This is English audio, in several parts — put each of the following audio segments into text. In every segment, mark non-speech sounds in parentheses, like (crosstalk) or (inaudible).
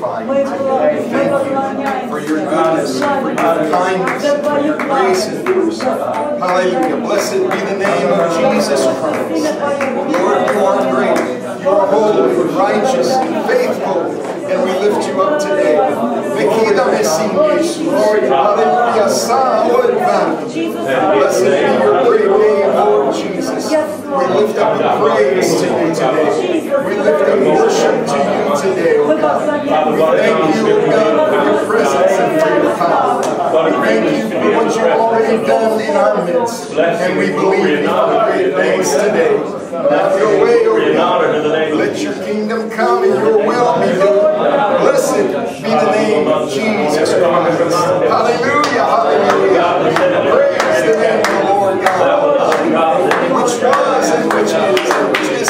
glorify you today. Thank you for your goodness, for your kindness, for your grace and mercy. Hallelujah. Blessed be the name of Jesus Christ. Lord, you are great. You are holy, righteous, and faithful. And we lift you up today. Bekidame sin. Hallelujah. Sa. Blessed be your great name, Lord Jesus. We lift up praise to you today. We lift up worship to you today, O God. We thank you, O God, for your presence and for your power. We thank you for what you've already done in our midst. And we believe you for great things today. Have your way, O God. Let your kingdom come and your will be done. Blessed be the name of Jesus Christ. Hallelujah, hallelujah. Praise the name of the Lord God, which was and which is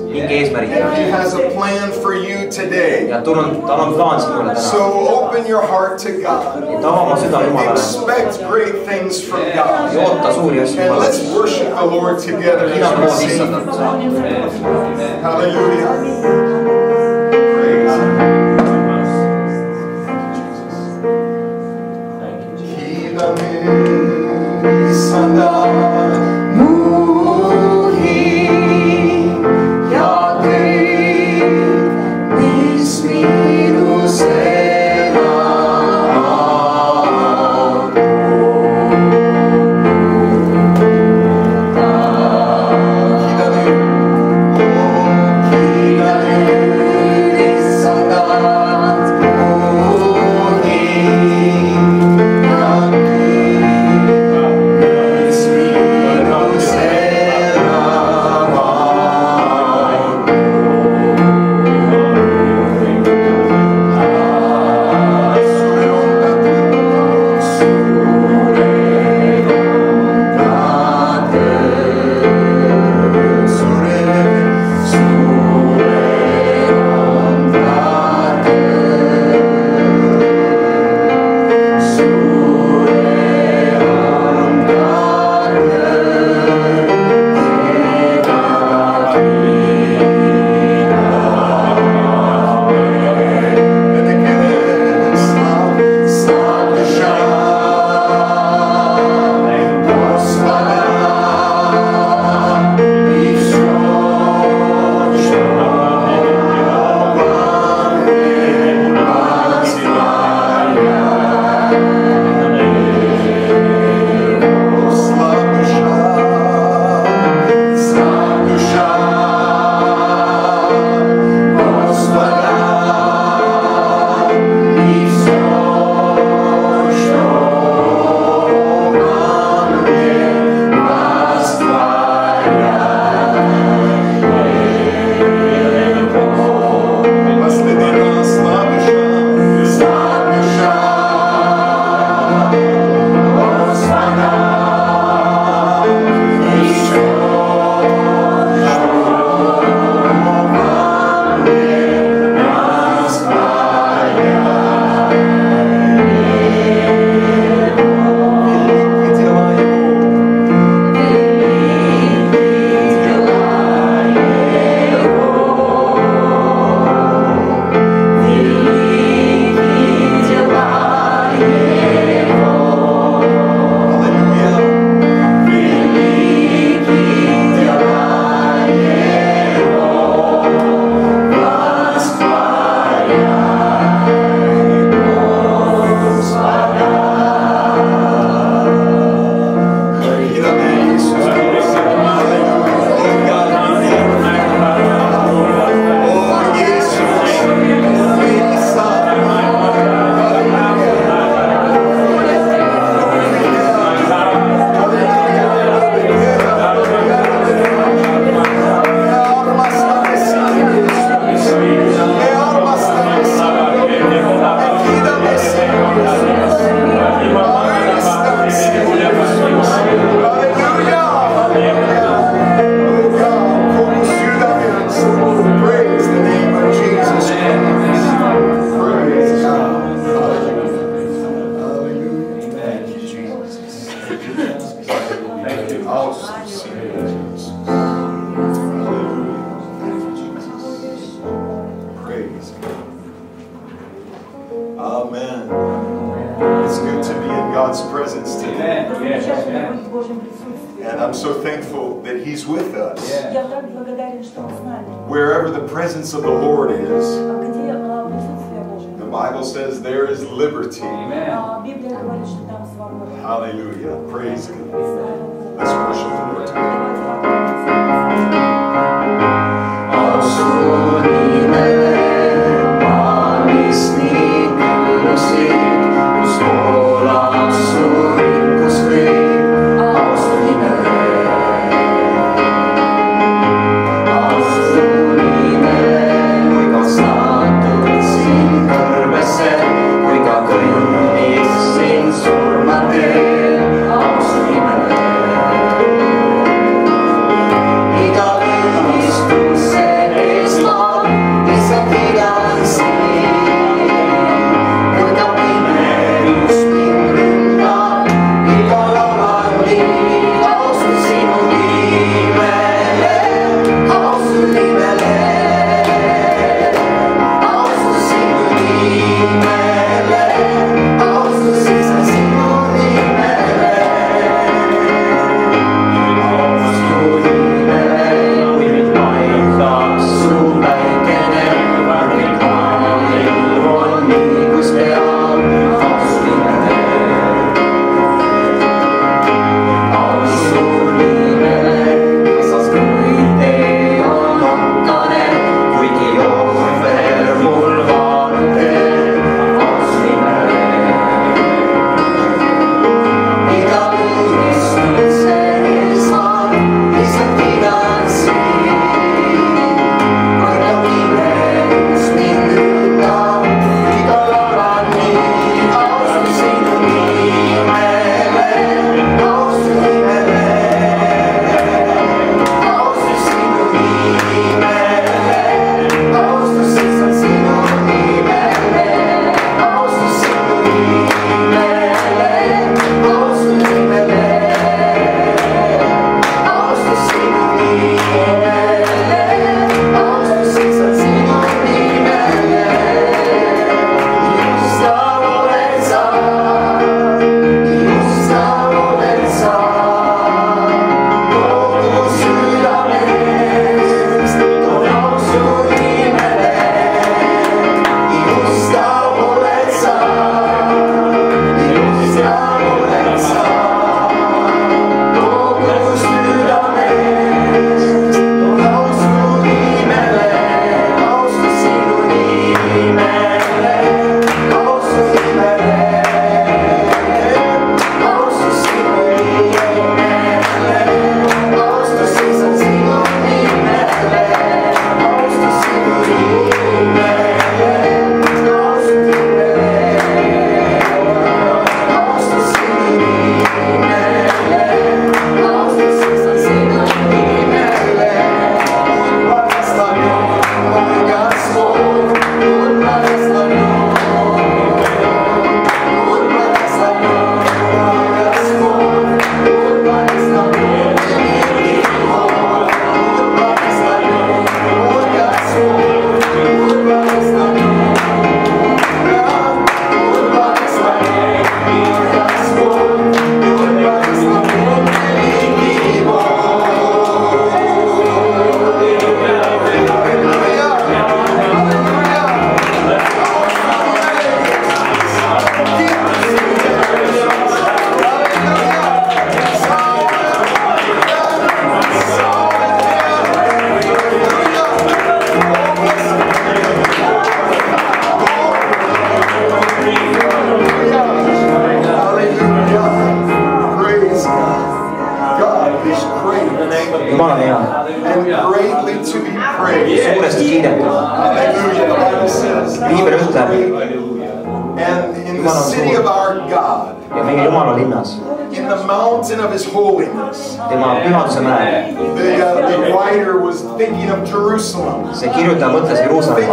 He has a plan for you today. ja tulnud, tal on plaan sinule So. open your heart to God. et ava oma süda Jumalale Expect great things from God. oota suuri asju And let's. worship the Lord together mina as we koos sing. issandat. Hallelujah. Praise Him. Hidame Sanda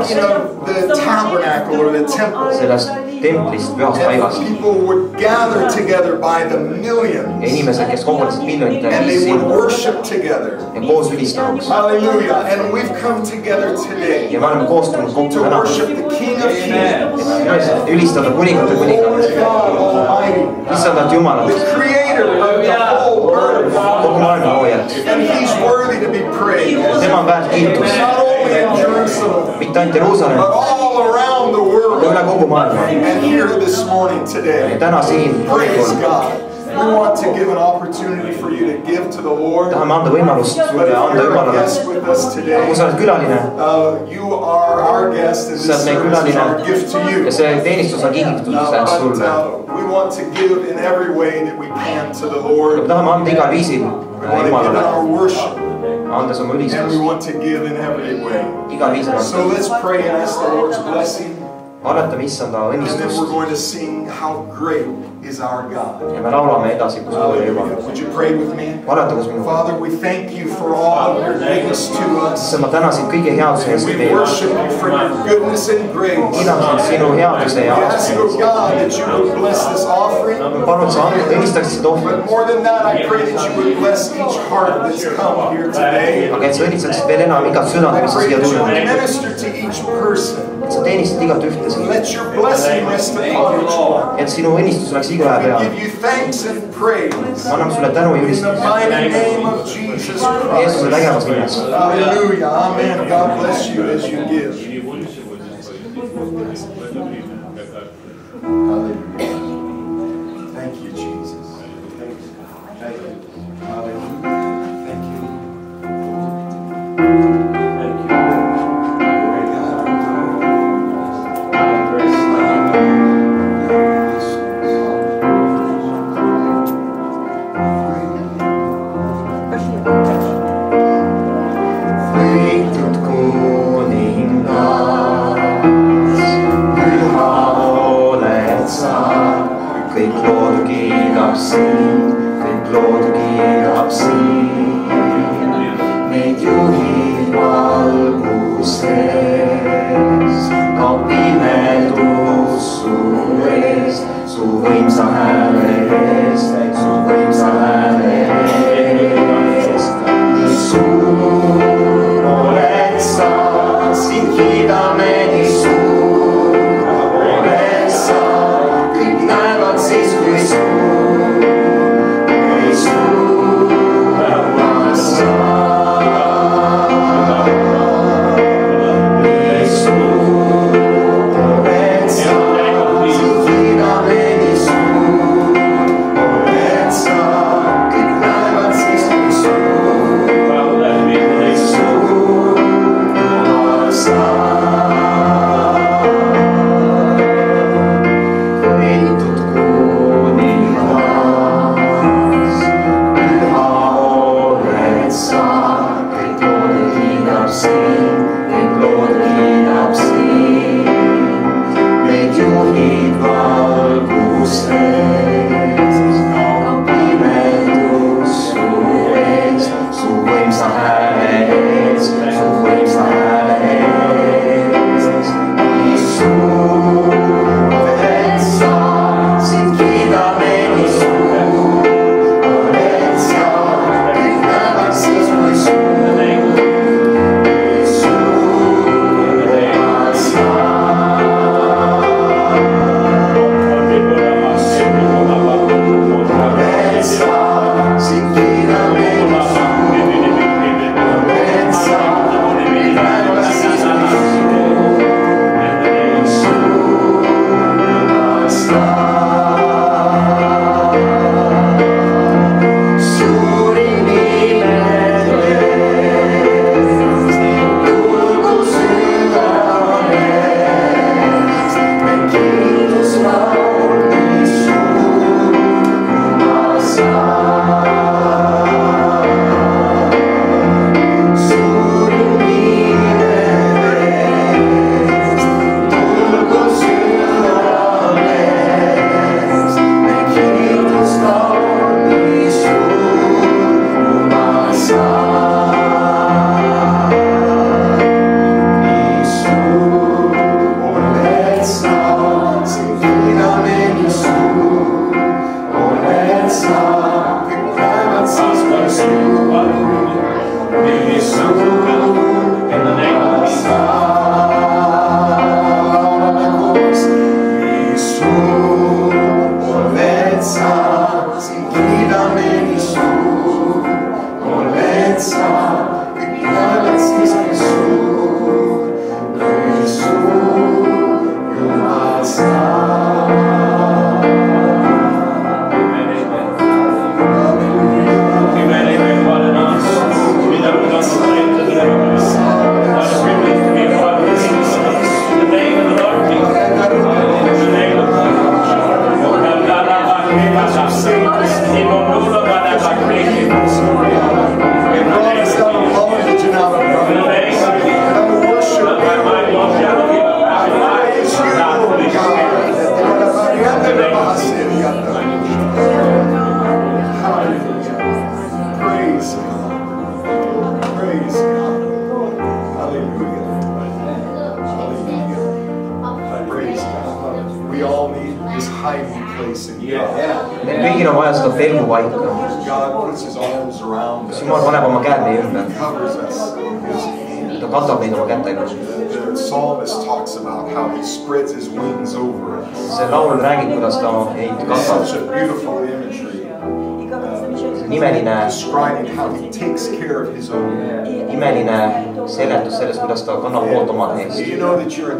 you know, the tabernacle or the temple. Templis, people would gather together by the millions. And they would worship together. Hallelujah. And we've come together today to worship the King of Kings. The God Almighty. The Creator of the whole earth. And He's worthy to be praised here this morning today. Praise God. We want to give an opportunity for you to give to the Lord. tahame anda võimalust But sulle anda you're a Jumalale. guest with us kui today, sa oled külaline uh, you are our guest and Sa this oled meie külaline. our gift to you. ja see teenistus on but sulle. uh, we want to give in every way that we can to the me Lord. tahame anda igal viisil We want to give in Jumalale, our worship andes oma ülistuses. igal viisil andes. annetame issanda õnnistust going to sing how great is our God. ja me laulame edasi, kui suur Hallelujah. Jumal. Would you pray with me? paleta koos minuga. Father, we thank you for all of your goodness to us. issand, ma tänan sind kõige headuse And eest we meile. worship you for your goodness and grace. kiidan sind sinu headuse We ja ask you, God, that you would bless this offering. ma palun, et sa õnnistaksid seda ohvrit But more than that, I pray that you would bless each heart that's come here today. aga et sa õnnistaksid veel enam igat südant, I mis on pray siia that you would tulnud. minister to each person sa teenistad igat ühte siin. et sinu õnnistus oleks igaühe peal. anname sulle tänu ja ülistust. Jeesuse vägevas nimes.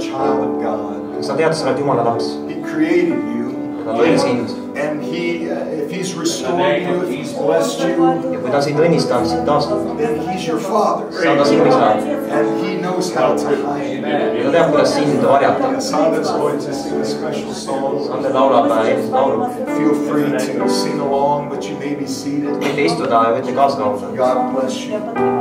child of God. He created you. And he, uh, if he's restored you, if he's blessed you, then he's your father. And he knows how to hide. As Simon's going to sing a special song, feel free to sing along, but you may be seated. God bless you.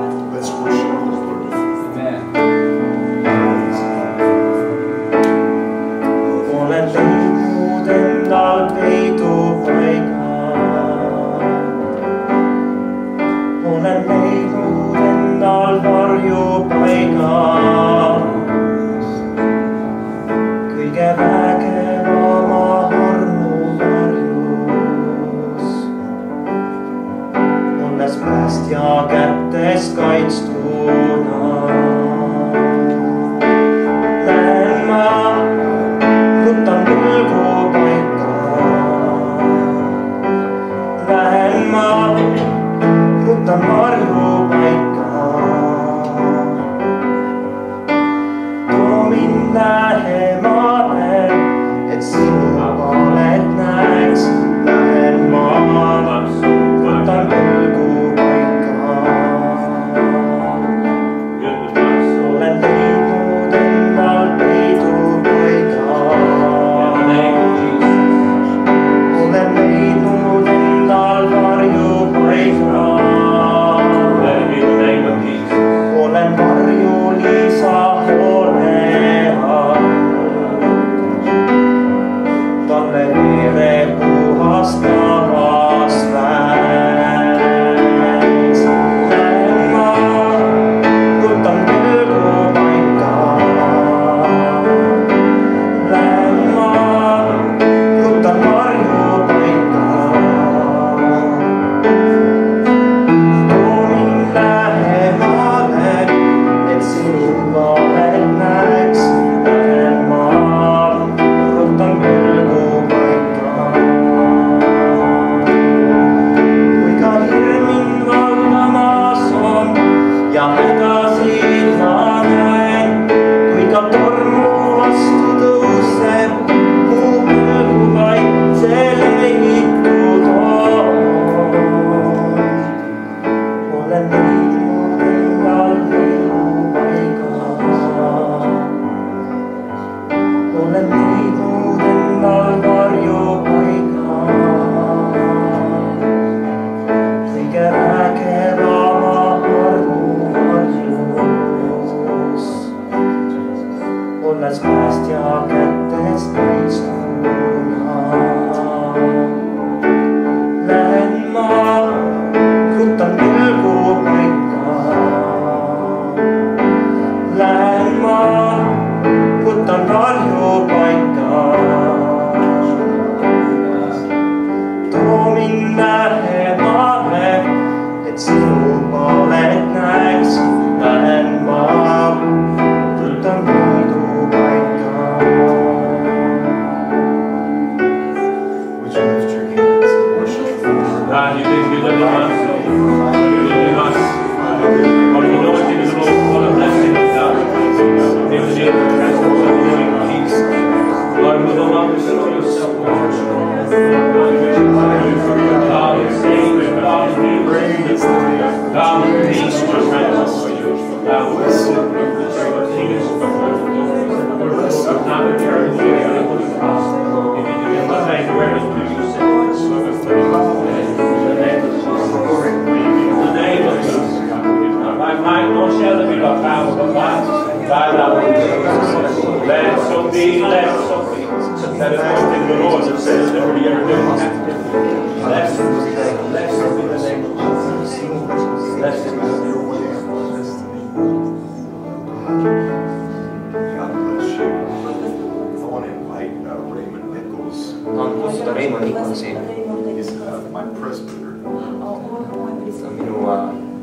Tahan kutsuda Reimar Nikolasi, uh, my presbyter. ta on minu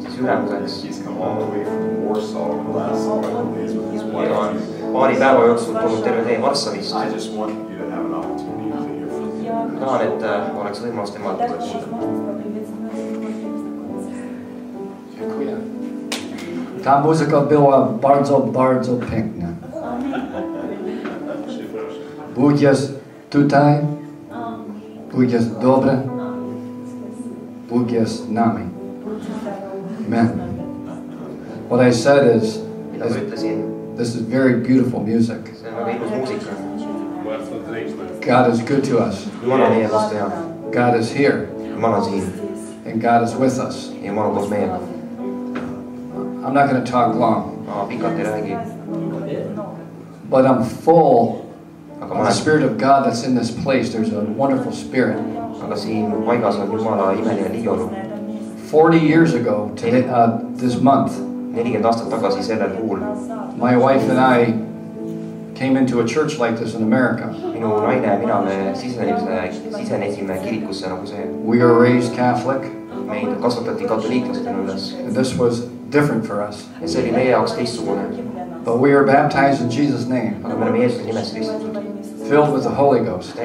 siis ülemuseks He's come all the way from Warsaw in the last couple days with his ja wife. paari päeva jooksul tulnud terve tee Varssavist. I just want you to have an opportunity to hear from him. tahan, et oleks võimalus temaga kuulda. Dziękuję. Ta muzyka była bardzo, bardzo piękna. Bóg jest tutaj, Bóg jest dobry, Bóg jest nami. Amen. What I said is, ütlesin, this is very beautiful music. see on väga ilus muusika. God is good to us. jumal on meie vastu hea, God is here, jumal on siin and God is with us. ja jumal on koos meiega. I'm not going to talk long, ma pikalt ei räägi, but I'm full aga of ma the, Spirit of God that's in this place. There's a wonderful spirit. aga siin paigas on jumala imeline liiolu. 40 years ago, today, uh, this month, nelikümmend aastat tagasi sellel kuul my wife and I came into a church like this in America. minu naine ja mina, me sisenesime, sisenesime kirikusse nagu see. We were raised Catholic, meid kasvatati katoliiklastena üles this was different for us. ja see oli meie jaoks teistsugune. But we were baptized in Jesus' name, aga me oleme Jeesuse nimes ristitud, filled with the Holy Ghost,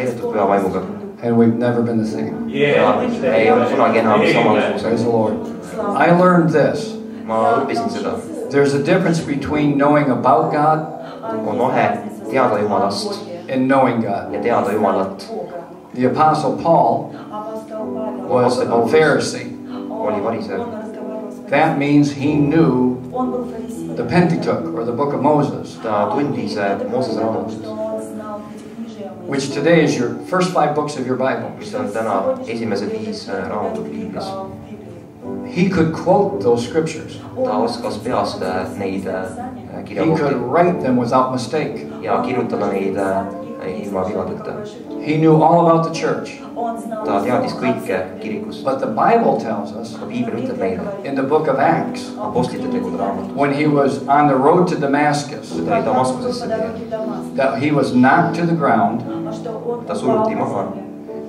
and we've never been the same. enam Praise. the Lord. I learned this. There's a difference between knowing about God and knowing God. The Apostle Paul was a Pharisee. That means he knew the Pentateuch or the book of Moses, which today is your first five books of your Bible. mis täna esimesed viis raamatut piiblis. He could quote those scriptures. ta oskas peast neid äh, He could write them without mistake. ja kirjutada neid ilma vigadeta. He knew all about the church. ta teadis kõike kirikus, But the Bible tells us aga piibel ütleb meile in the book of Acts, Apostlite tegude raamatus, when he was on the road to Damascus, kui ta oli Damaskusesse teel, that he was knocked to the ground ta suruti maha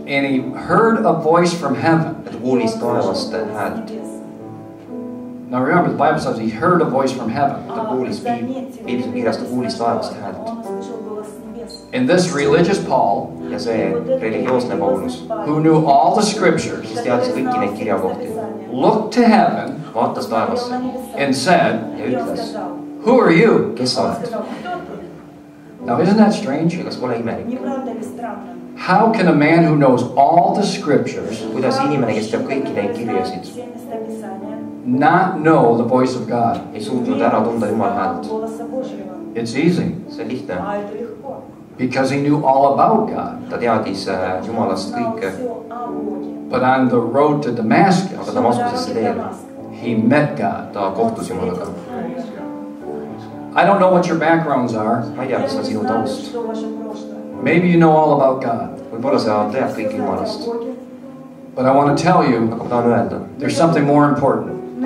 and he heard a voice from heaven. ja ta kuulis taevast häält, Now remember, the Bible says he heard a voice from heaven. ta kuulis piib-, piiblis on kirjas, ta kuulis taevast häält And this religious Paul, ja see religioosne Paulus, who knew all the scriptures, kes teadis kõiki neid kirjakohti, looked to heaven vaatas taevasse and said, ja ütles, Who are you? kes sa oled. Now, isn't that strange? He goes, How can a man who knows all the scriptures not know the voice of God? It's easy. Because he knew all about God. But on the road to Damascus, he met God. Ta kohtus Jumalaga. I don't know what your backgrounds are. ma ei tea, mis on sinu, Maybe you know all about God. võib-olla sa tead kõike Jumalast, But I want to tell you aga ma tahan öelda, there's something more important.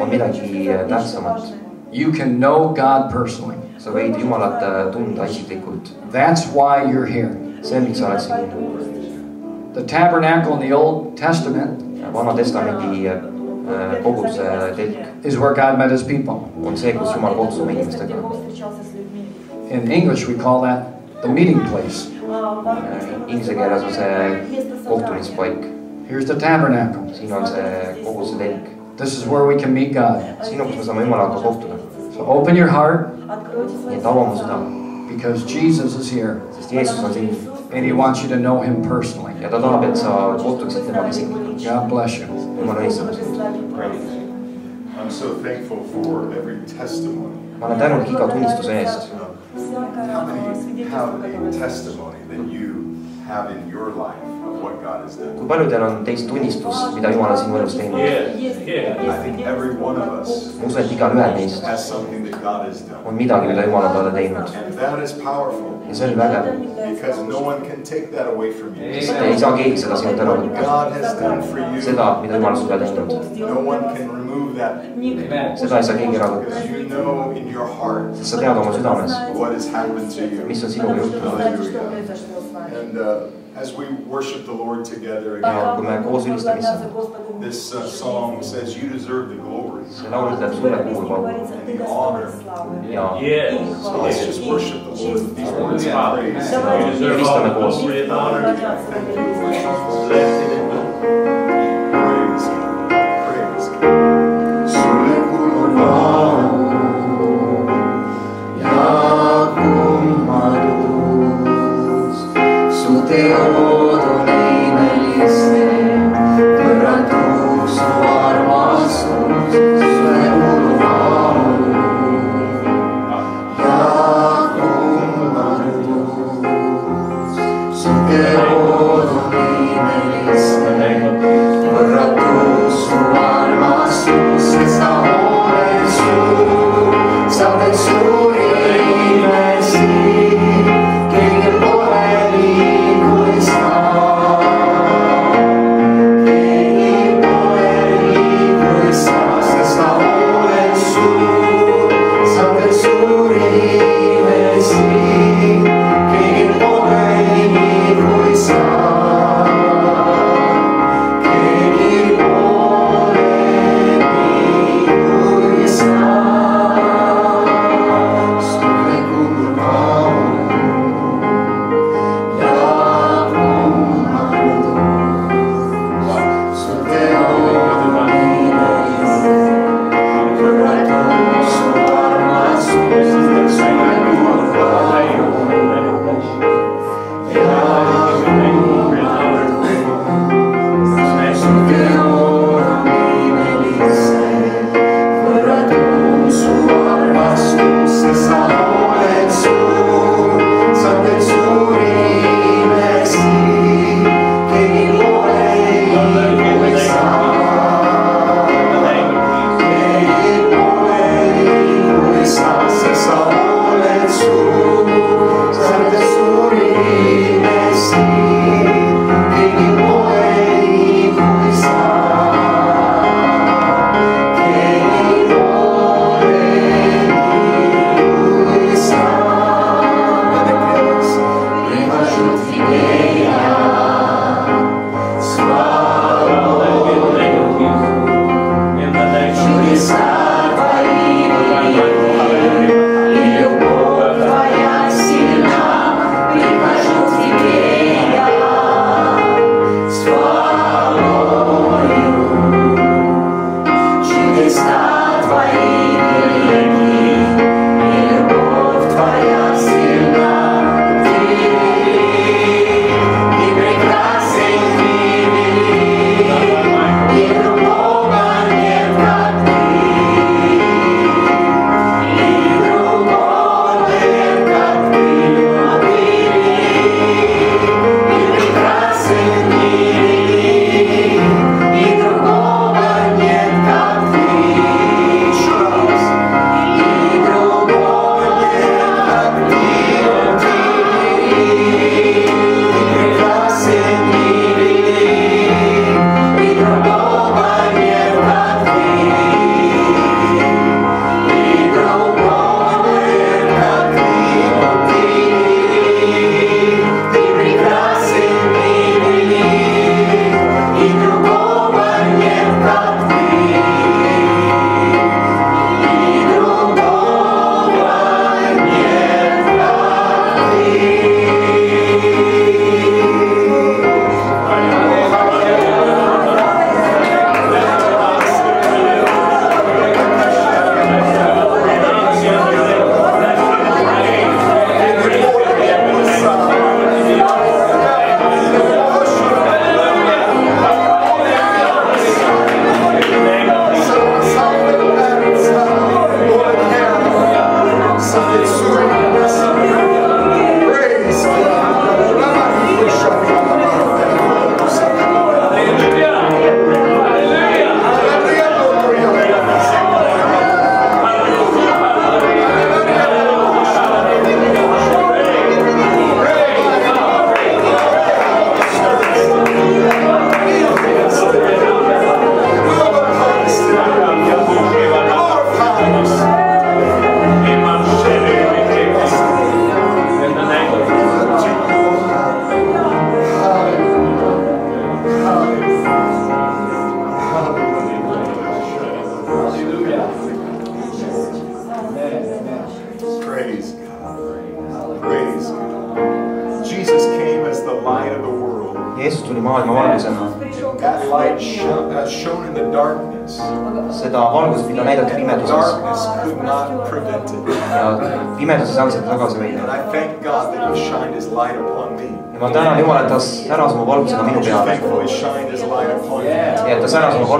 tähtsamat. You can know God personally. sa võid Jumalat tunda isiklikult, That's why you're here. see, miks sa oled siin. The tabernacle in the Old Testament Vana Testamendi Eh, koguduse telk is where God met his people. on see, kus Jumal kohtus oma inimestega. In English, we call that the meeting place. Inglise keeles on see kohtumispaik, Here's the tabernacle. siin eh, on see koguduse telk, This is where we can meet God. siin on, kus me saame Jumalaga kohtuda. So open your heart nii et ava oma südame, because Jesus is here sest Jeesus on siin and he wants you to know him personally. ja ta tahab, et sa kohtuksid temaga isiklikult. God bless you. Jumal õnnistab sind. I'm so thankful for every testimony. ma olen tänulik iga tunnistuse eest. How many have a testimony that you have in your life of what God has done. kui paljudel on teist tunnistus, mida Jumal on sinu elus teinud? ma usun, et igalühel meist on midagi, mida Jumal on talle teinud. ja see on vägev. sest ei saa keegi seda sinult ära võtta. seda, mida Jumal on sulle teinud. seda ei saa keegi ära võtta. sest sa tead oma südames, mis on sinuga juhtunud. And uh, as we worship the Lord together again, Ja kui me koos ülistame issand, this uh, song says, You deserve the glory. See laul ütleb, sulle kuulub au Yes. So let's just worship the Lord. With these words of praise. You deserve all the glory and honor.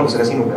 Ta säras oma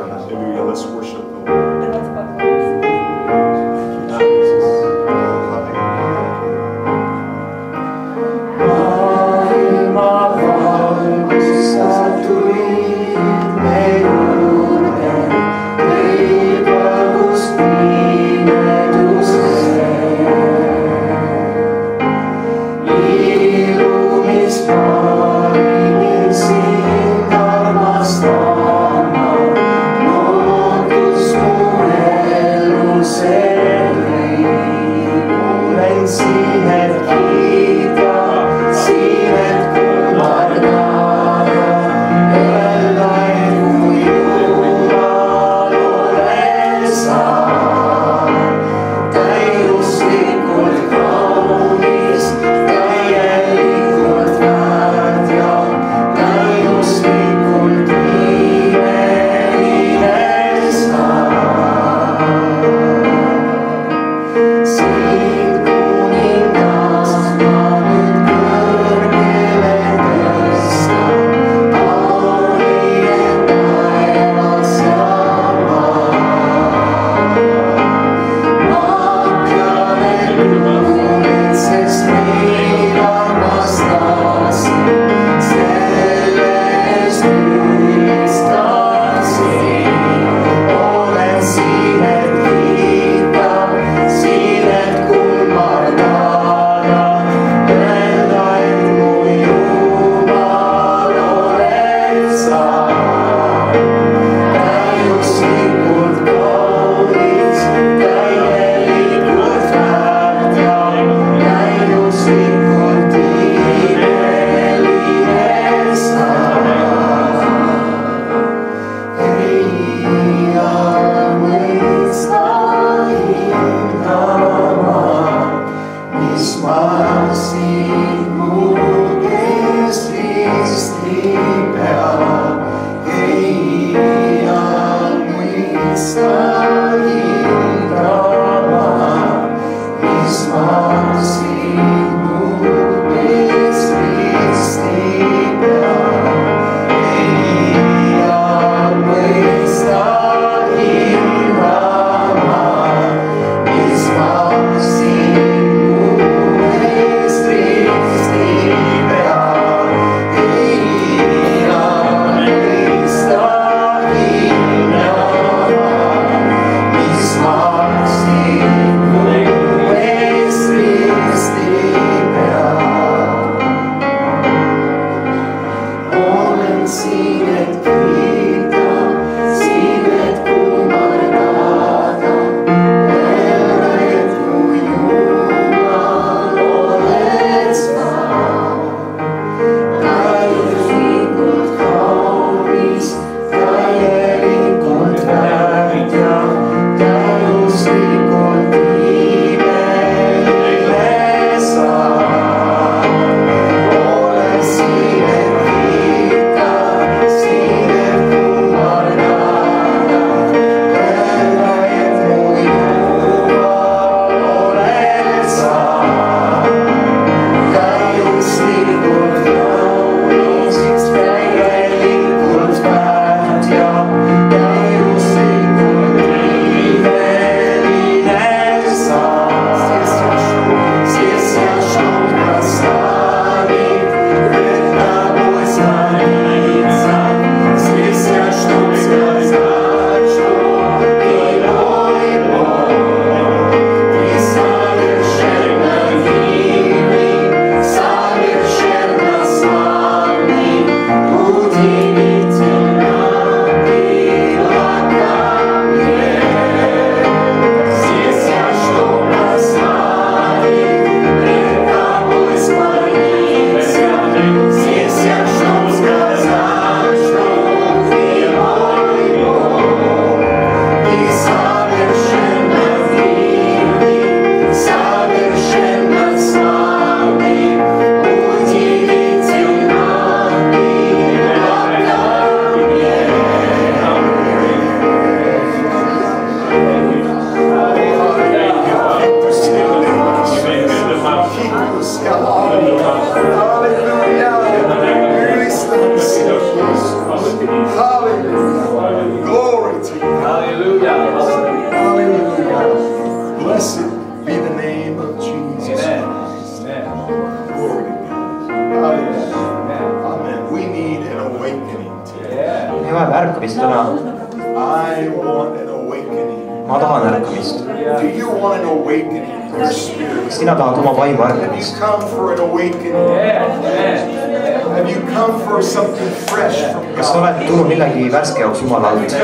läbi värske jaoks Jumala alt.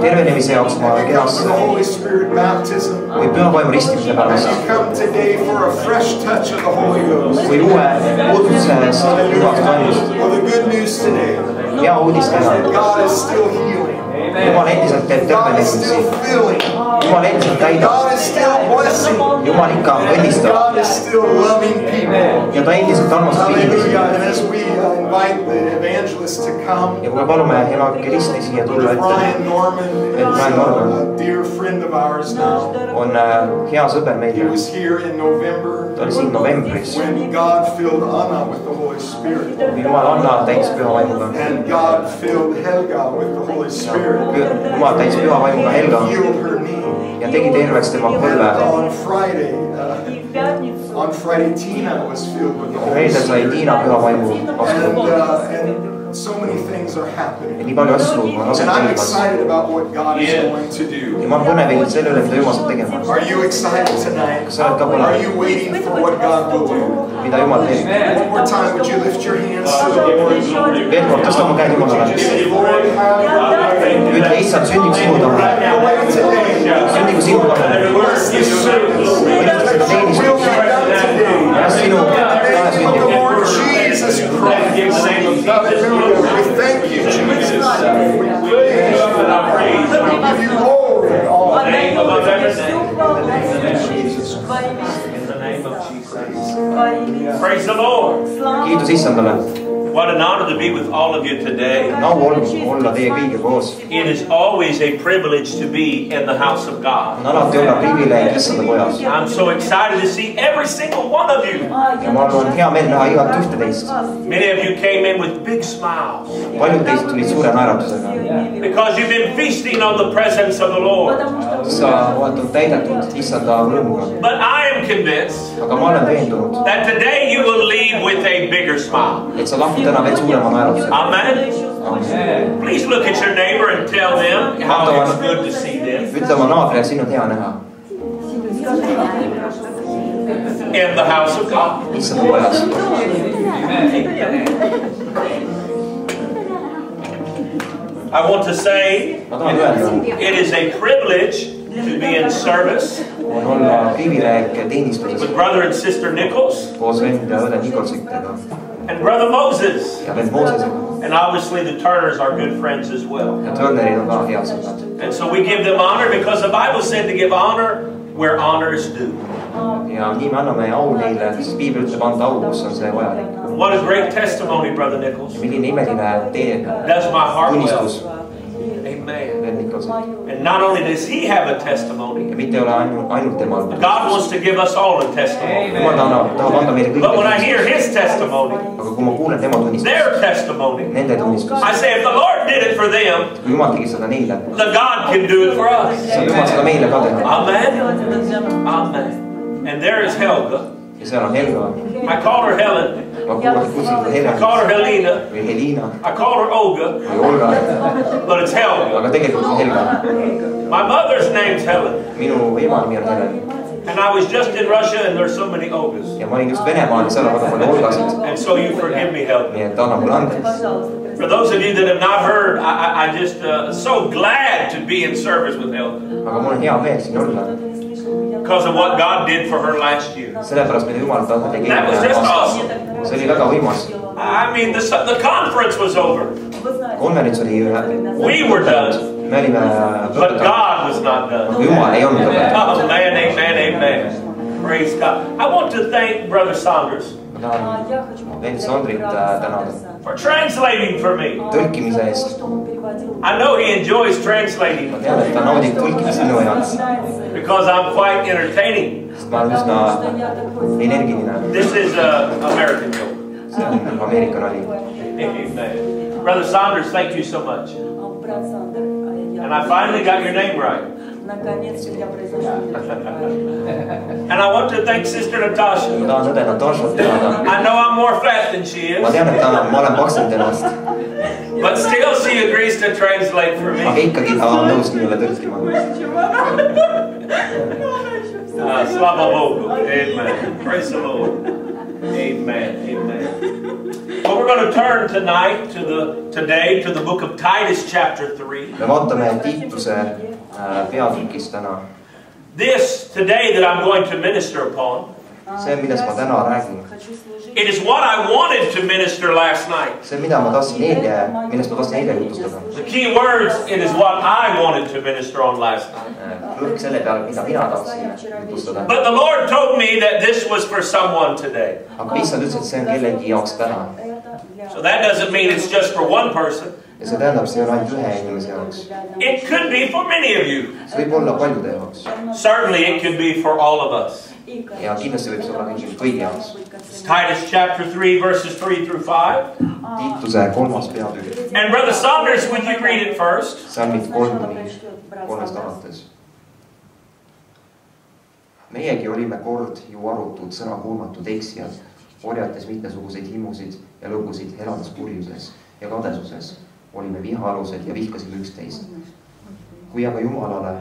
tervenemise jaoks oma kehas või pühavaimu ristimise pärast. või uue puudutusest, hüvast vaimust. hea uudis täna. Jumal endiselt teeb tervenemisi. Jumal endiselt täidab. Jumal ikka õnnistab. ja ta endiselt armastab inimesi. Hallelujah. And as we invite the evangelists to come, ja kui me palume evangeliste siia tulla ette, Brian Norman is Brian Norman. a dear friend of ours now. on hea sõber He meile, was here in November ta oli siin novembris, when God filled Anna with the Holy Spirit. kui Jumal Anna täis püha vaimuga, And God filled Helga with the Holy Spirit. Jumal täis püha vaimuga Helga Healed her knee. ja tegi terveks tema põlve. On Friday, Tina was filled with the Holy Spirit. Tiina püha vaimu And, uh, and so many things are ja happening. nii palju asju on aset And I'm leidmas excited about what God is Yeah. going to do. ja ma olen põnevil selle üle, mida Jumal saab tegema. Are you excited tonight? kas sa oled ka Are põnev, you waiting for what God will do? mida Jumal teeb? One more time, would you lift your hands to the Lord? veel kord tõsta oma käed Jumalale, Lord, have ütle issand sündigu sinu taha, your way today. sündigu sinu taha, Bless this service. õnnistada Will teenistust be done today. ja sinu In the tahe name the. Lord Jesus Christ. We thank you, Jesus. We praise you. Give you glory and all. Name above every name. Jesus. In the name of Jesus. Praise the Lord. kiitus issandale, What an honor to be with all of you today. au on olla teie kõigiga koos. It is always a privilege to be in the house of God. on alati olla privileeg issanda kojas I'm so excited to see every single one of you. ja mul on hea meel näha igat ühte teist. Many of you came in with big smiles paljud teist tulid suure naeratusega, because you've been feasting on the presence of the Lord. sa oled olnud täidetud issanda rõõmuga, But I am convinced aga ma olen veendunud, that today you will leave with a bigger smile. Et sa lahkud täna veel. Amen. Please look at your neighbor and tell them how it's good to see them ütle oma naabrile, siin on hea näha in the house of God. issanda kojas. I want to say ma tahan öelda, it is a privilege to be in service on olla privileeg teenistuses with brother and sister Nichols koos vend õde Nikolsitega and brother Moses. Moosesega And obviously the Turners are good friends as well. ja Turnerid on ka head sõbrad. And so we give them honor because the Bible said to give honor where honor is due. ja nii au neile, sest piibel ütleb anda au, kus on see vajalik. What a great testimony, brother Nichols. milline imeline teie Does my heart tunnistus well. Amen. Vend And not only does he have a testimony, ja mitte ei ole ainult, ainult temal. God wants to give us all a testimony. jumal tahab, tahab anda meile But when I, hear his testimony, aga kui ma kuulen tema tunnistust, their testimony, I say if the Lord did it for them, kui jumal tegi seda neile, the God can do it for us. saab jumal seda meile ka teha. Amen. Amen. And there is Helga. Ja seal on Helga, I call her Helen. ma kuulen, kutsun teda I call her Helga Helena. I call her Olga, Olga, but it's Helga. aga tegelikult on Helga. My mother's name's Helen. minu ema nimi on Helen And I was just in Russia and there's so many Olgas. ja ma olin just Venemaal ja seal on väga palju Olgasid, And so you forgive me, Helga. nii et anna mulle andeks. For those of you that have not heard, I, I, I just uh, so glad to be in service with Helga aga mul on hea meel siin olla, because of what God did for her last year. sellepärast mida Jumal talle tegi That was just awesome. see oli väga võimas. I mean, the, the conference was over. konverents oli ühe, We were done, but, God was not done. aga Jumal ei olnud lõpetanud. Oh, man, amen, amen. Praise God. I want to thank Brother Saunders ma tahan vend Sondrit for translating for me. tõlkimise eest. I know he enjoys translating ma tean, et ta naudib tõlkimist minu jaoks, because I'm quite entertaining. sest ma olen üsna energiline, This is a American joke. see on Ameerika nali. Amen. Brother Saunders, thank you so much. And I finally got your name right. Наконец-то я произношу правильно. And I want to thank Sister ma Natasha. tahan õde Natašat tänada . I know I'm more fat than she ma is, tean , et ta , ma olen paksem temast , but still she agrees to translate for aga me. ikkagi ta on nõus minule tõlkima . Uh, Slava Bogu. Amen. Praise the Lord. Amen. Amen. Well, we're going to turn tonight to the today to the book of Titus, chapter three. me vaatame Tiituse Uh, this today that I'm going to minister upon. See, millest ma täna räägin. It is what I wanted to minister last night. see, mida ma eile, millest ma eile. The key words, it is what I wanted to minister on last night. Uh, selle mida mina. But the Lord told me that this was for someone today. aga ütles, see on jaoks täna. So that doesn't mean it's just for one person. Ja see tähendab, see ei ole ainult ühe inimese jaoks, It could be for many of you. see võib olla paljude jaoks Certainly it could be for all of us. ja kindlasti võib see olla kõigi, kõigi jaoks. Titus chapter 3, verses 3 through 5. Tiituse kolmas peatükk, And Brother Saunders, would you read it first? salmid kolm kuni kolmest alates. meiegi olime kord ju arutud sõnakuulmatud eksijad, orjates mitmesuguseid himusid ja lõbusid, elades kurjuses ja kadesuses. Olime vihaalused ja vihkasime üksteist. kui aga Jumalale,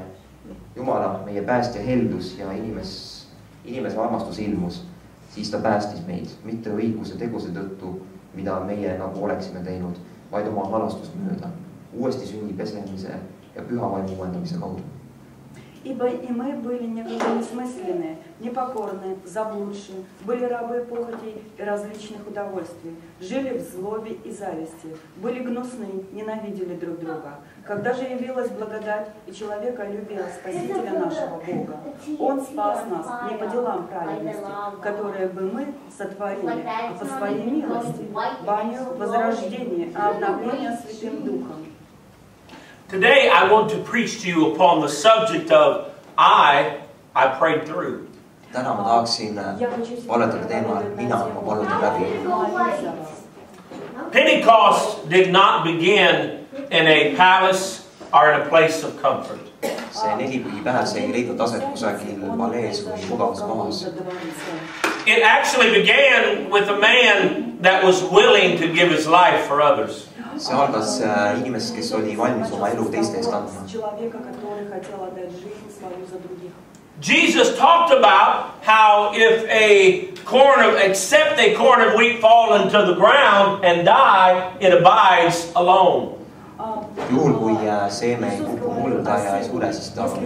Jumala, meie päästja heldus ja inimes, inimese armastus ilmus, siis ta päästis meid, mitte õiguse teguse tõttu, mida meie nagu oleksime teinud, vaid oma halastust mööda, uuesti sünni pesemise ja püha vaimu uuendamise kaudu. Ибо и мы были некогда несмысленные, непокорные, заблудшие, были рабы похотей и различных удовольствий, жили в злобе и зависти, были гнусны, ненавидели друг друга. Когда же явилась благодать и человеколюбие Спасителя нашего Бога, Он спас нас не по делам праведности, которые бы мы сотворили, а по своей милости, баню возрождения, а обновление Святым Духом. Today I want to preach to you upon the subject of I, I prayed through. Pentecost did not begin in a palace or in a place of comfort see neli ei kusagil või. It actually began with a man that was willing to give his life for others. see algas äh, inimesest, kes oli valmis oma elu teiste eest andma. Jesus talked about how if a corn of, except a corn of wheat fall into the ground and die, it abides alone juhul, kui mulda ja ei siis ta on.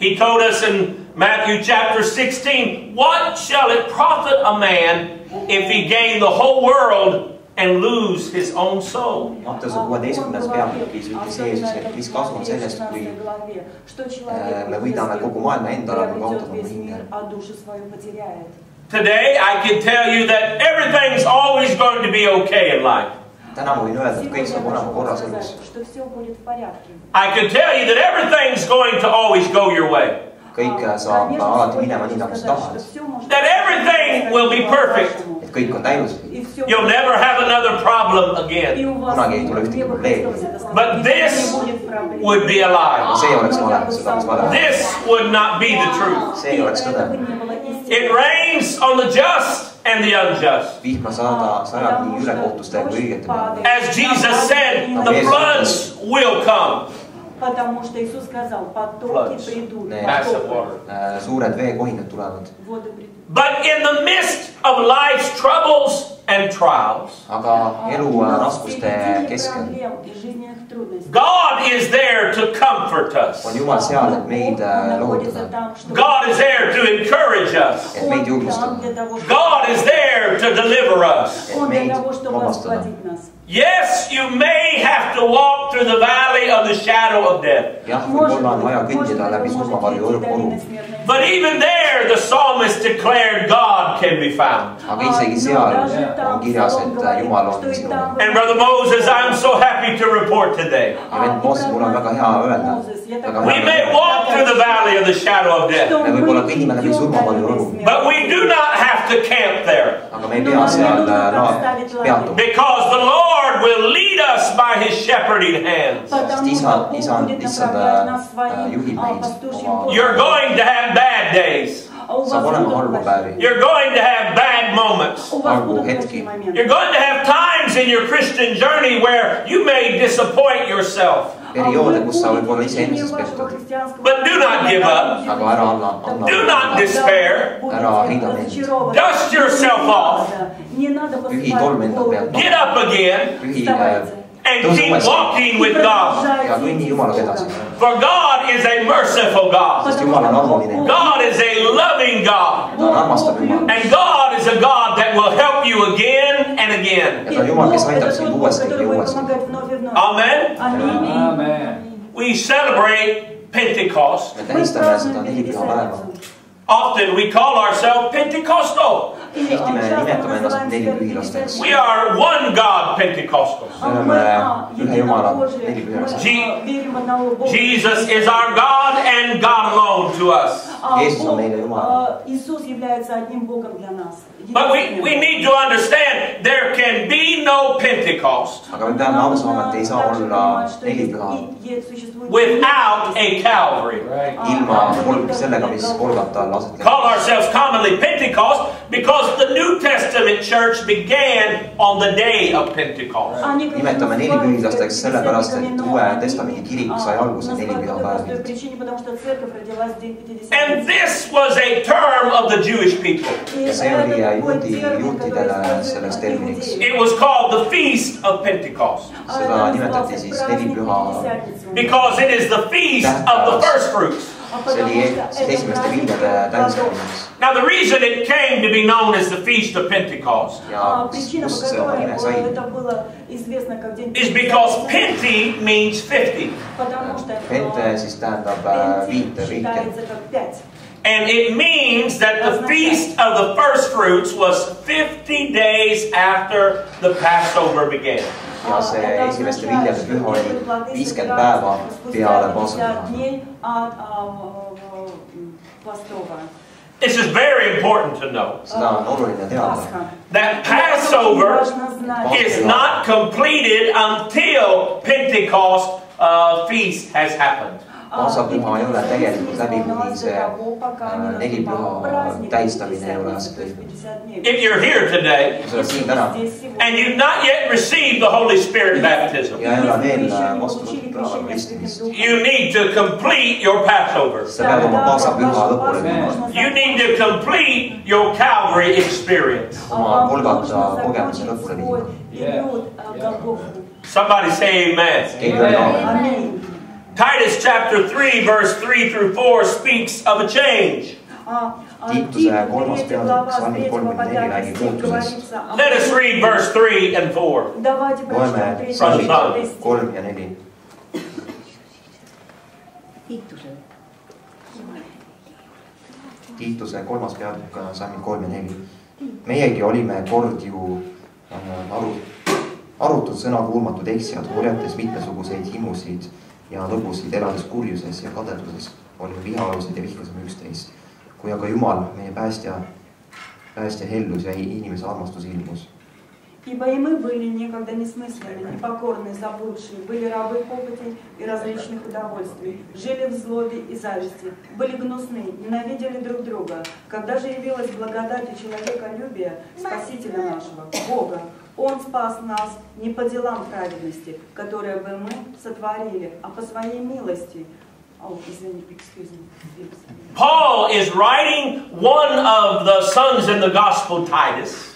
He told us in Matthew chapter 16, What shall it profit a man if he gain the whole world and lose his own soul? Ütles Jeesus, et mis kasu on sellest, kui äh, me võidame kogu maailma endale, hinge. Today, I can tell you that everything's always going to be okay in life. I can tell you that everything's going to always go your way. That everything will be perfect. You'll never have another problem again. But this would be a lie. This would not be the truth. It rains on the just and the unjust. As Jesus said, the floods will come. Потому что Иисус сказал, потоки Floods. придут. Need Massive потоки. water. Äh, suured veekohinad tulevad , Воды придут. But in the midst of life's troubles and trials, aga elu äh, raskuste Среди keskel проблем и жизненных трудностей. God is there to comfort us. on Jumal seal , et meid äh, Он находится lohutada , там, чтобы- God is there to encourage us. et meid Он там julgustada , для того, чтобы- God is there to deliver us. et Он для meid того, чтобы vabastada . Yes, you may have to walk through the valley of the shadow of death. But even there, the psalmist declared God can be found. And Brother Moses, I'm so happy to report today. We may walk through the valley of the shadow of death. But we do not have to camp there. Because the Lord Lord will lead us by His shepherding hands. You're going to have bad days. You're going to have bad moments. You're going to have times in your Christian journey where you may disappoint yourself perioode, kus sa võib-olla, But do not give up. aga ära anna, Do not despair. Ära heida. Dust yourself off. Pühi tolm enda pealt Get up again pühi äh, and tõuse keep uuesti walking with God. ja kõnni Jumalaga edasi. For God is a merciful God. sest Jumal on armuline, God is a loving God. ta on armastav Jumal And God is a God that will help you again and again. ja ta on Jumal, kes aitab sind uuesti ja uuesti. Amen. Amen. We celebrate Pentecost. me tähistame seda nelipüha päeva, Often we call ourselves Pentecostal. tihti me nimetame ennast nelipühilasteks . We are one God Pentecostals. me oleme ühe Jumala nelipühilased . Jesus is our God and God alone to us. Иисус он meile Jumal. Иисус является одним Богом для нас. But we, we need to understand there can be no Pentecost aga me peame aru saama, et ei saa olla nelipüha without a Calvary. ilma kolm, sellega, mis Golgata all aset Call. ourselves commonly Pentecost because the New Testament church began on the day of Pentecost. nimetame nelipühilasteks sellepärast, et Uue Testamendi kirik sai alguse nelipüha päevil. And this was a term of the Jewish people aiuti. It was called the feast of Pentecost. Because it is the feast of the first fruits. Now the reason it came to be known as the Feast of Pentecost is because "Penti" means 50. Pentecost siis tähendab viite. And it means that the feast of the first fruits was 50 days after the Passover began. This is very important to know. That Passover is not completed until Pentecost uh, feast has happened. Paasapüha ei tegelikult läbi, kuni see äh, nelipüha tähistamine ei ole. If you're here today kui sa oled siin täna and you've not yet received the Holy Spirit baptism, ja ei ole veel vastu võtnud pühapäeva ristimist, you need to complete your Passover. sa pead oma paasapüha lõpule viima, You need to complete your Calvary experience. oma Golgata kogemuse lõpule viima. Somebody say amen. keegi amen. Titus chapter 3, verse 3 through 4 speaks of a change. Let us read verse 3 and 4. loeme salmid kolm ja neli. Tiituse kolmas peatükk, salmid kolm ja neli. meiegi olime kord ju äh, aru, arutud sõnakuulmatud eksijad, orjates mitmesuguseid himusid ja lõbusid, elades kurjuses ja kadeduses. olime vihaalused ja vihkasime üksteist. kui aga Jumal, meie päästja, päästja hellus ja inimese armastus ilmus Ибо и мы были некогда несмысленны, непокорны, заблудшие, были рабы похоти и различных удовольствий, жили в злобе и зависти, были гнусны, ненавидели друг друга. Когда же явилась благодать и человеколюбие Спасителя нашего, Бога, Он спас нас не по делам праведности, которые бы мы сотворили, а по своей милости. О, извини, excuse me. Paul is writing one of the sons in the gospel, Titus,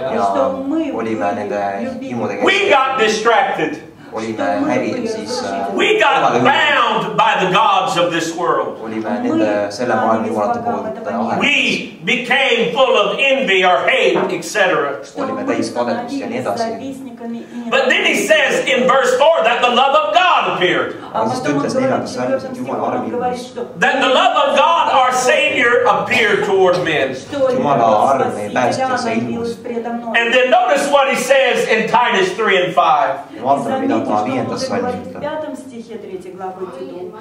ja olime nende himudega We got distracted. Olime hävi- siis äh, We got bound by the gods of this world. olime nende selle maailma jumalate poolt aheldatud. We became full of envy or hate, etc. olime täis kadedust ja nii edasi. But then he says in verse 4 that the love of God appeared. aga siis ta ütles neljandas salmis, et jumala arm ilmus. That the love of God, our Savior, appeared toward men. Jumala arm meie päästja ilmus. And then notice what he says in Titus 3 and 5. ja vaatame , mida ta viiendas salmis В ütleb . пятом стихе 3 главы Титу.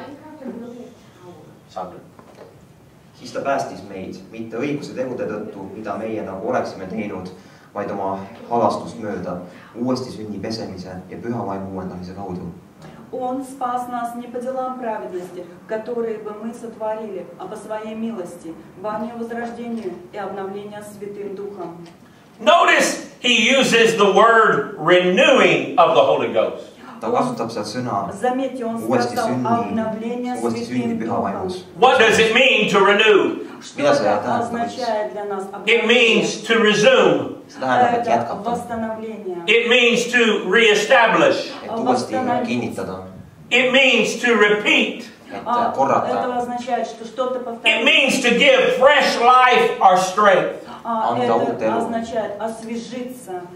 siis ta päästis meid mitte õiguse tegude tõttu , mida meie nagu oleksime teinud , vaid oma halastust mööda , uuesti sünni pesemise ja püha vaimu uuendamise kaudu . Он спас нас не по делам праведности, которые бы мы сотворили, а по своей милости, вами возрождению и обновлению Святым Духом. Notice he uses the word renewing of the Holy Ghost. What does it mean to renew? It means to resume. It means to reestablish. It means to repeat. It means to give fresh life or strength.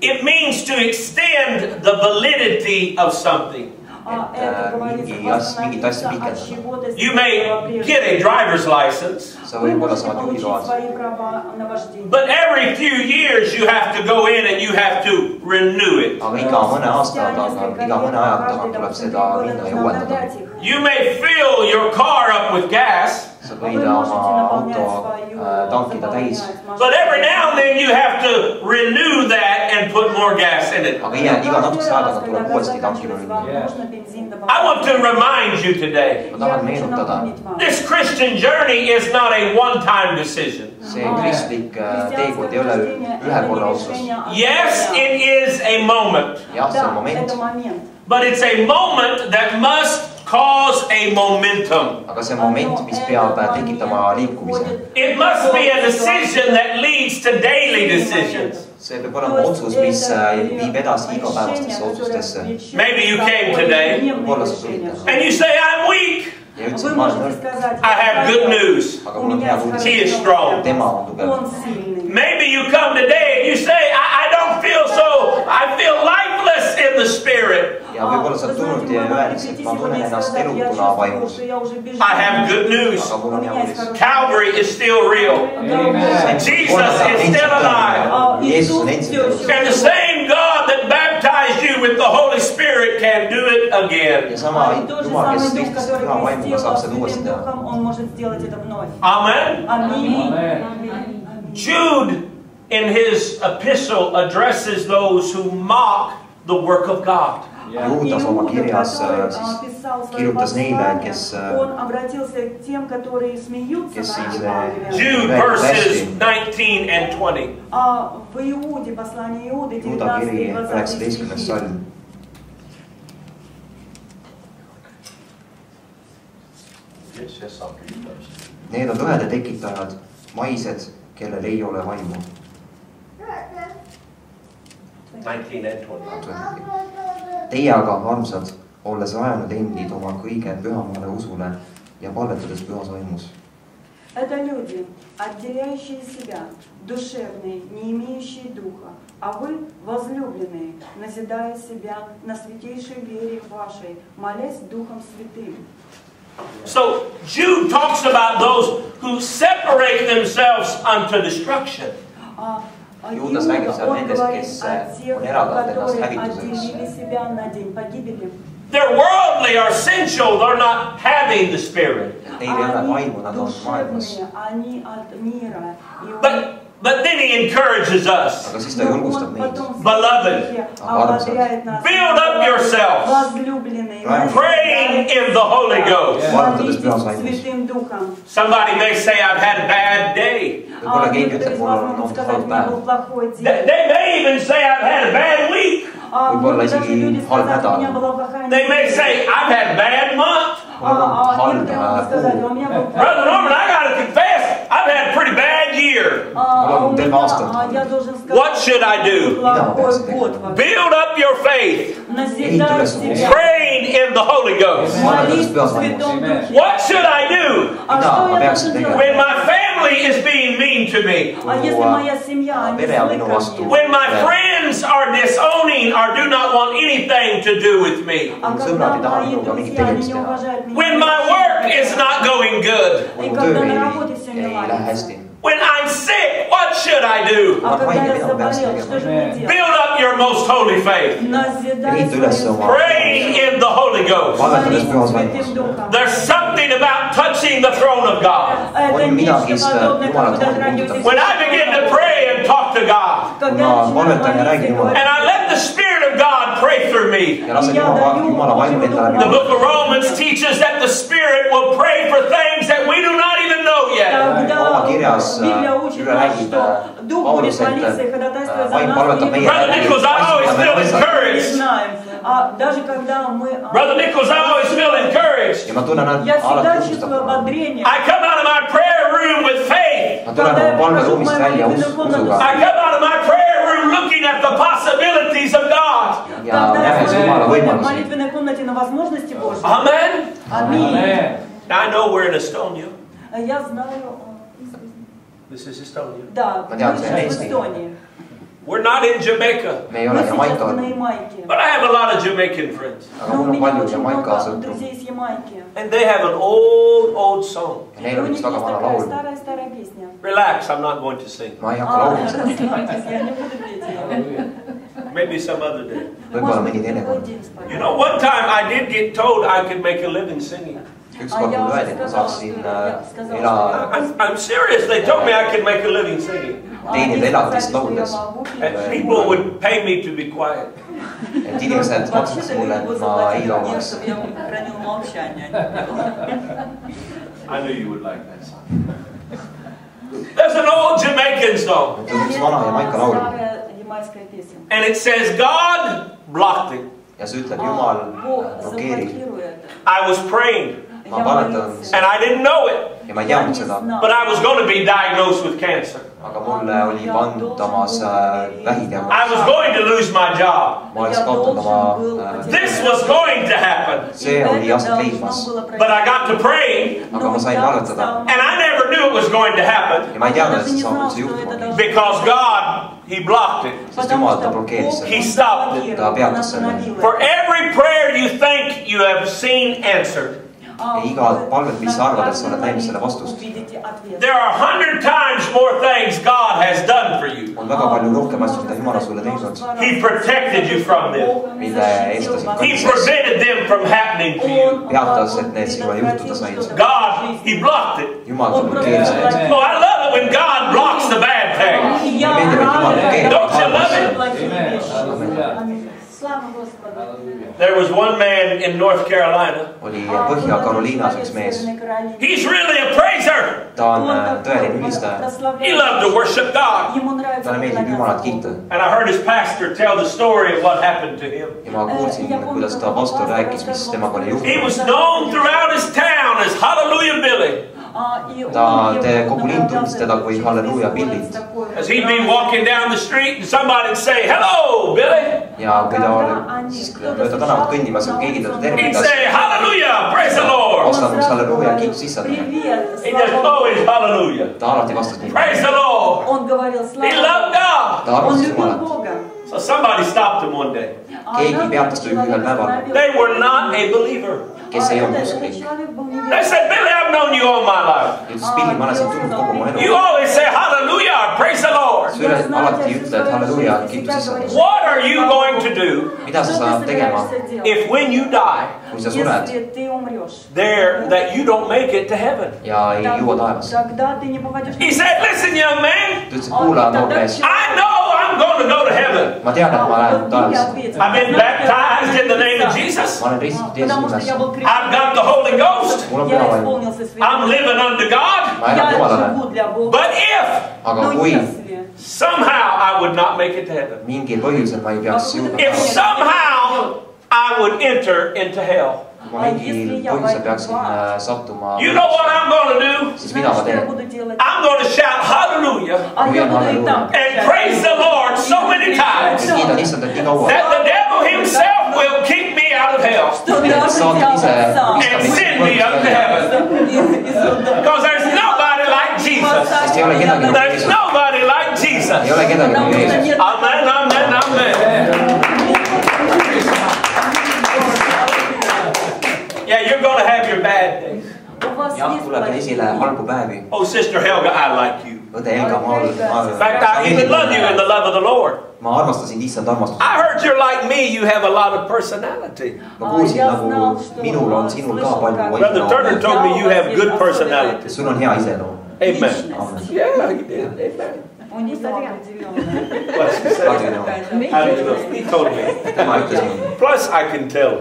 It means to extend the validity of something. You may get a driver's license. But every few years you have to go in and you have to renew it. You may fill your car up with gas. But every now and then you have to renew that and put more gas in it. Aga tuleb uuesti. I want to remind you today. Ma tahan meenutada. This Christian journey is not a one-time decision. See kristlik teekond ei ole otsus. Yes, it is a moment. Jah, see on moment. But it's a moment that must cause a momentum. aga see moment, mis peab äh, tekitama liikumise. It must be a decision that leads to daily decisions. see peab olema otsus, mis äh, viib edasi igapäevastesse otsustesse. Maybe you came today. sa tulid. And you say I am weak. I have good news. aga. He is strong. Maybe you come today and you say I, I don't feel so, I feel lifeless in the spirit aga võib-olla Saturn teeb üheks, et ma tunnen ennast elutuna vaimus. I have good news. Calvary is still real. Jesus is still alive. And the same God that baptized you with the Holy Spirit can do it again. Amen. Amen. Jude in his epistle addresses those who mock the work of God. Juudas oma kirjas э, siis kirjutas neile, kes, э, kes siis vähti. Juuda kiri üheksateistkümnes salm. Need on tõede tekitajad, maised, kellel ei ole vaimu. 19 and 20. Teie aga , armsad , olles rajanud endid oma kõige pühamale usule ja palvetades pühas vaimus . Это люди, отделяющие себя, душевные, не имеющие духа, а вы, возлюбленные, назидая себя на святейшей вере вашей, молясь Духом Святым. So Jude talks about those who separate themselves unto destruction. А, а Иуда Иуда, räägib seal он nendest, говорит kes, о тех, on eraldanud ennast которые hävituseks. отделили себя на день погибели. They're worldly or sensual, they're not having the Spirit. Neil ei ole Они vaimu , nad on maailmas . душевные, они от мира. И он- But but then he encourages us. Beloved, build up yourself, Praying in the Holy Ghost. Somebody may say, I've had a bad day. They may even say, I've had a bad week. They may say, I've had a bad month. Brother Norman, I got to confess. I've had a pretty bad year. What should I do? Build up your faith. Praying in the Holy Ghost. What should I do? When my family is being mean to me? When my friends are disowning or do not want anything to do with me? When my work is not going good? И kui when I'm sick, what should I do? Build up your most holy faith. Pray in the Holy Ghost. There's something about touching the throne of God. When I begin to pray and talk to God, and I let the Spirit of God pray through me. The book of Romans teaches that the Spirit will pray for things that we do not even know yet Когда oma kirjas Библия учит üle нас, räägib что Дух будет Paulus , et молиться и ходатайствовать за vaim нас, palvetab и meie Brother läbi Nichols, I always feel мы не encouraged. знаем. А даже когда мы... а, Brother Nichols, I always feel encouraged. ja ma tunnen Я всегда alati чувствую julgustab . ободрение. I come out of my prayer room with faith. ma tulen oma palveruumist välja us- usuga I come out of my prayer room looking at the possibilities of God. ja Когда я nähes смотрю Jumala в võimalusi . молитвенной комнате на возможности Божьи. Amen. Аминь. Amen. Now I know we're in Estonia. А Я знаю... this is Estonia. We're not in Jamaica. But I have a lot of Jamaican friends. And they have an old, old song. Relax, I am not going to sing. (laughs) Maybe some other day. You know, one time I did get told I could make a living singing. Tek skolnilainen, kun saa sinna elaa. I'm serious, they told me I could make a living singing. Teenit this nõudes. And people would pay me to be quiet. et inimesed maksaks mulle, et ma ei laulaks. I knew you would like that song. There's an old Jamaican song. And it says, God blocked it. I was praying. And I didn't know it. ja ma ei seda. But I was going to be diagnosed with cancer. aga mulle oli pandamas. Äh, I was going to lose my job. ma. Äh, this was going to happen. see oli. But I got to pray. aga ma sain. And I never knew it was going to happen. ja ma ei et see saab üldse juhtuma. Because God He blocked it. Sest Jumal ta blokeeris selle. He stopped it. ta peatas selle. For every prayer you think you have seen answered. There are a hundred times more things God has done for you. He protected you from them. He prevented them from happening to you. God, He blocked it. Oh, I love it when God blocks the bad things. Don't you love it? Amen. Amen. Amen. There was one man in North Carolina. oli Põhja-Caroliinas üks mees. He's really a praiser. ta on äh, tõeline. He loved to worship God. And I heard his pastor tell the story of what happened to him. ja ma kuulsin, kuidas ta pastor rääkis, mis temaga oli juhtunud. He was known throughout his town as Hallelujah Billy da te cocolind te takoi hallelujah pillid. As he'd been walking down the street and somebody would say, hello Billy. ja kui ta oli mööda tänavat kõndimas ja keegi teda tervitas. vastanuks hallelujah, kiitus Issandile. ta alati vastas nii. ta armastas Jumalat. So somebody stopped him one day. keegi peatas ühel päeval. They were not a believer. They said, Billy, I've known you all my life. You always say hallelujah, praise the Lord. What are you going to do? If when you die, there that you don't make it to heaven. He said, listen young man. I know I am going to go to heaven. I have been baptized in the I've got the Holy Ghost. I'm living under God. But if somehow I would not make it to heaven, if somehow I would enter into hell. You know what I'm going to do? I'm going to shout hallelujah and praise the Lord so many times. that the devil himself will keep me out of hell and send me up to heaven. Because there's nobody like Jesus. There's nobody like Jesus. Amen, amen, amen. Yeah, you're going to have your bad days. Oh, Sister Helga, I like you ma teenka ma In fact, I even love you in the love of the Lord. I heard you're like me, you have a lot of personality. Ah, Brother Turner told me you have good personality. Amen. Amen. Yeah, he did. Amen. What's he told me. Plus I can tell.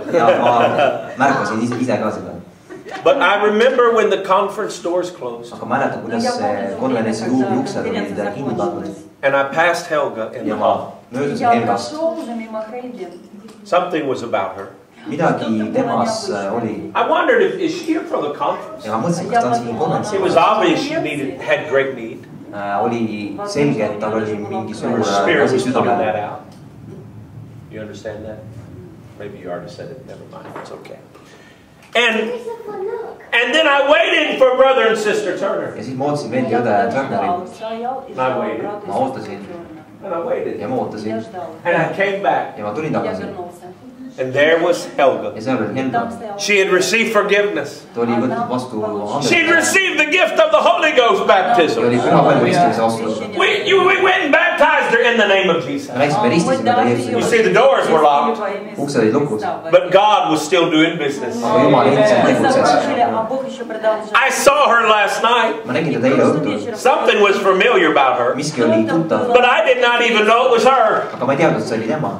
But I remember when the conference doors closed. And I passed Helga in the hall. Something was about her. I wondered if is she here for the conference. It was obvious she needed, had great need. oli selge, et tal oli mingi suur asi südamel. You understand that? Maybe you already said it, never mind, it's okay. And and then I waited for brother and sister Turner. ja siis ma ootasin vendi õde Turnerit. ma ootasin. ja ma ootasin. ja ma tulin tagasi. And there was Helga. She had received forgiveness. She had received the gift of the Holy Ghost baptism. We, you, we went and baptized her in the name of Jesus. You see, the doors were locked. But God was still doing business. I saw her last night. Something was familiar about her. But I did not even know it was her.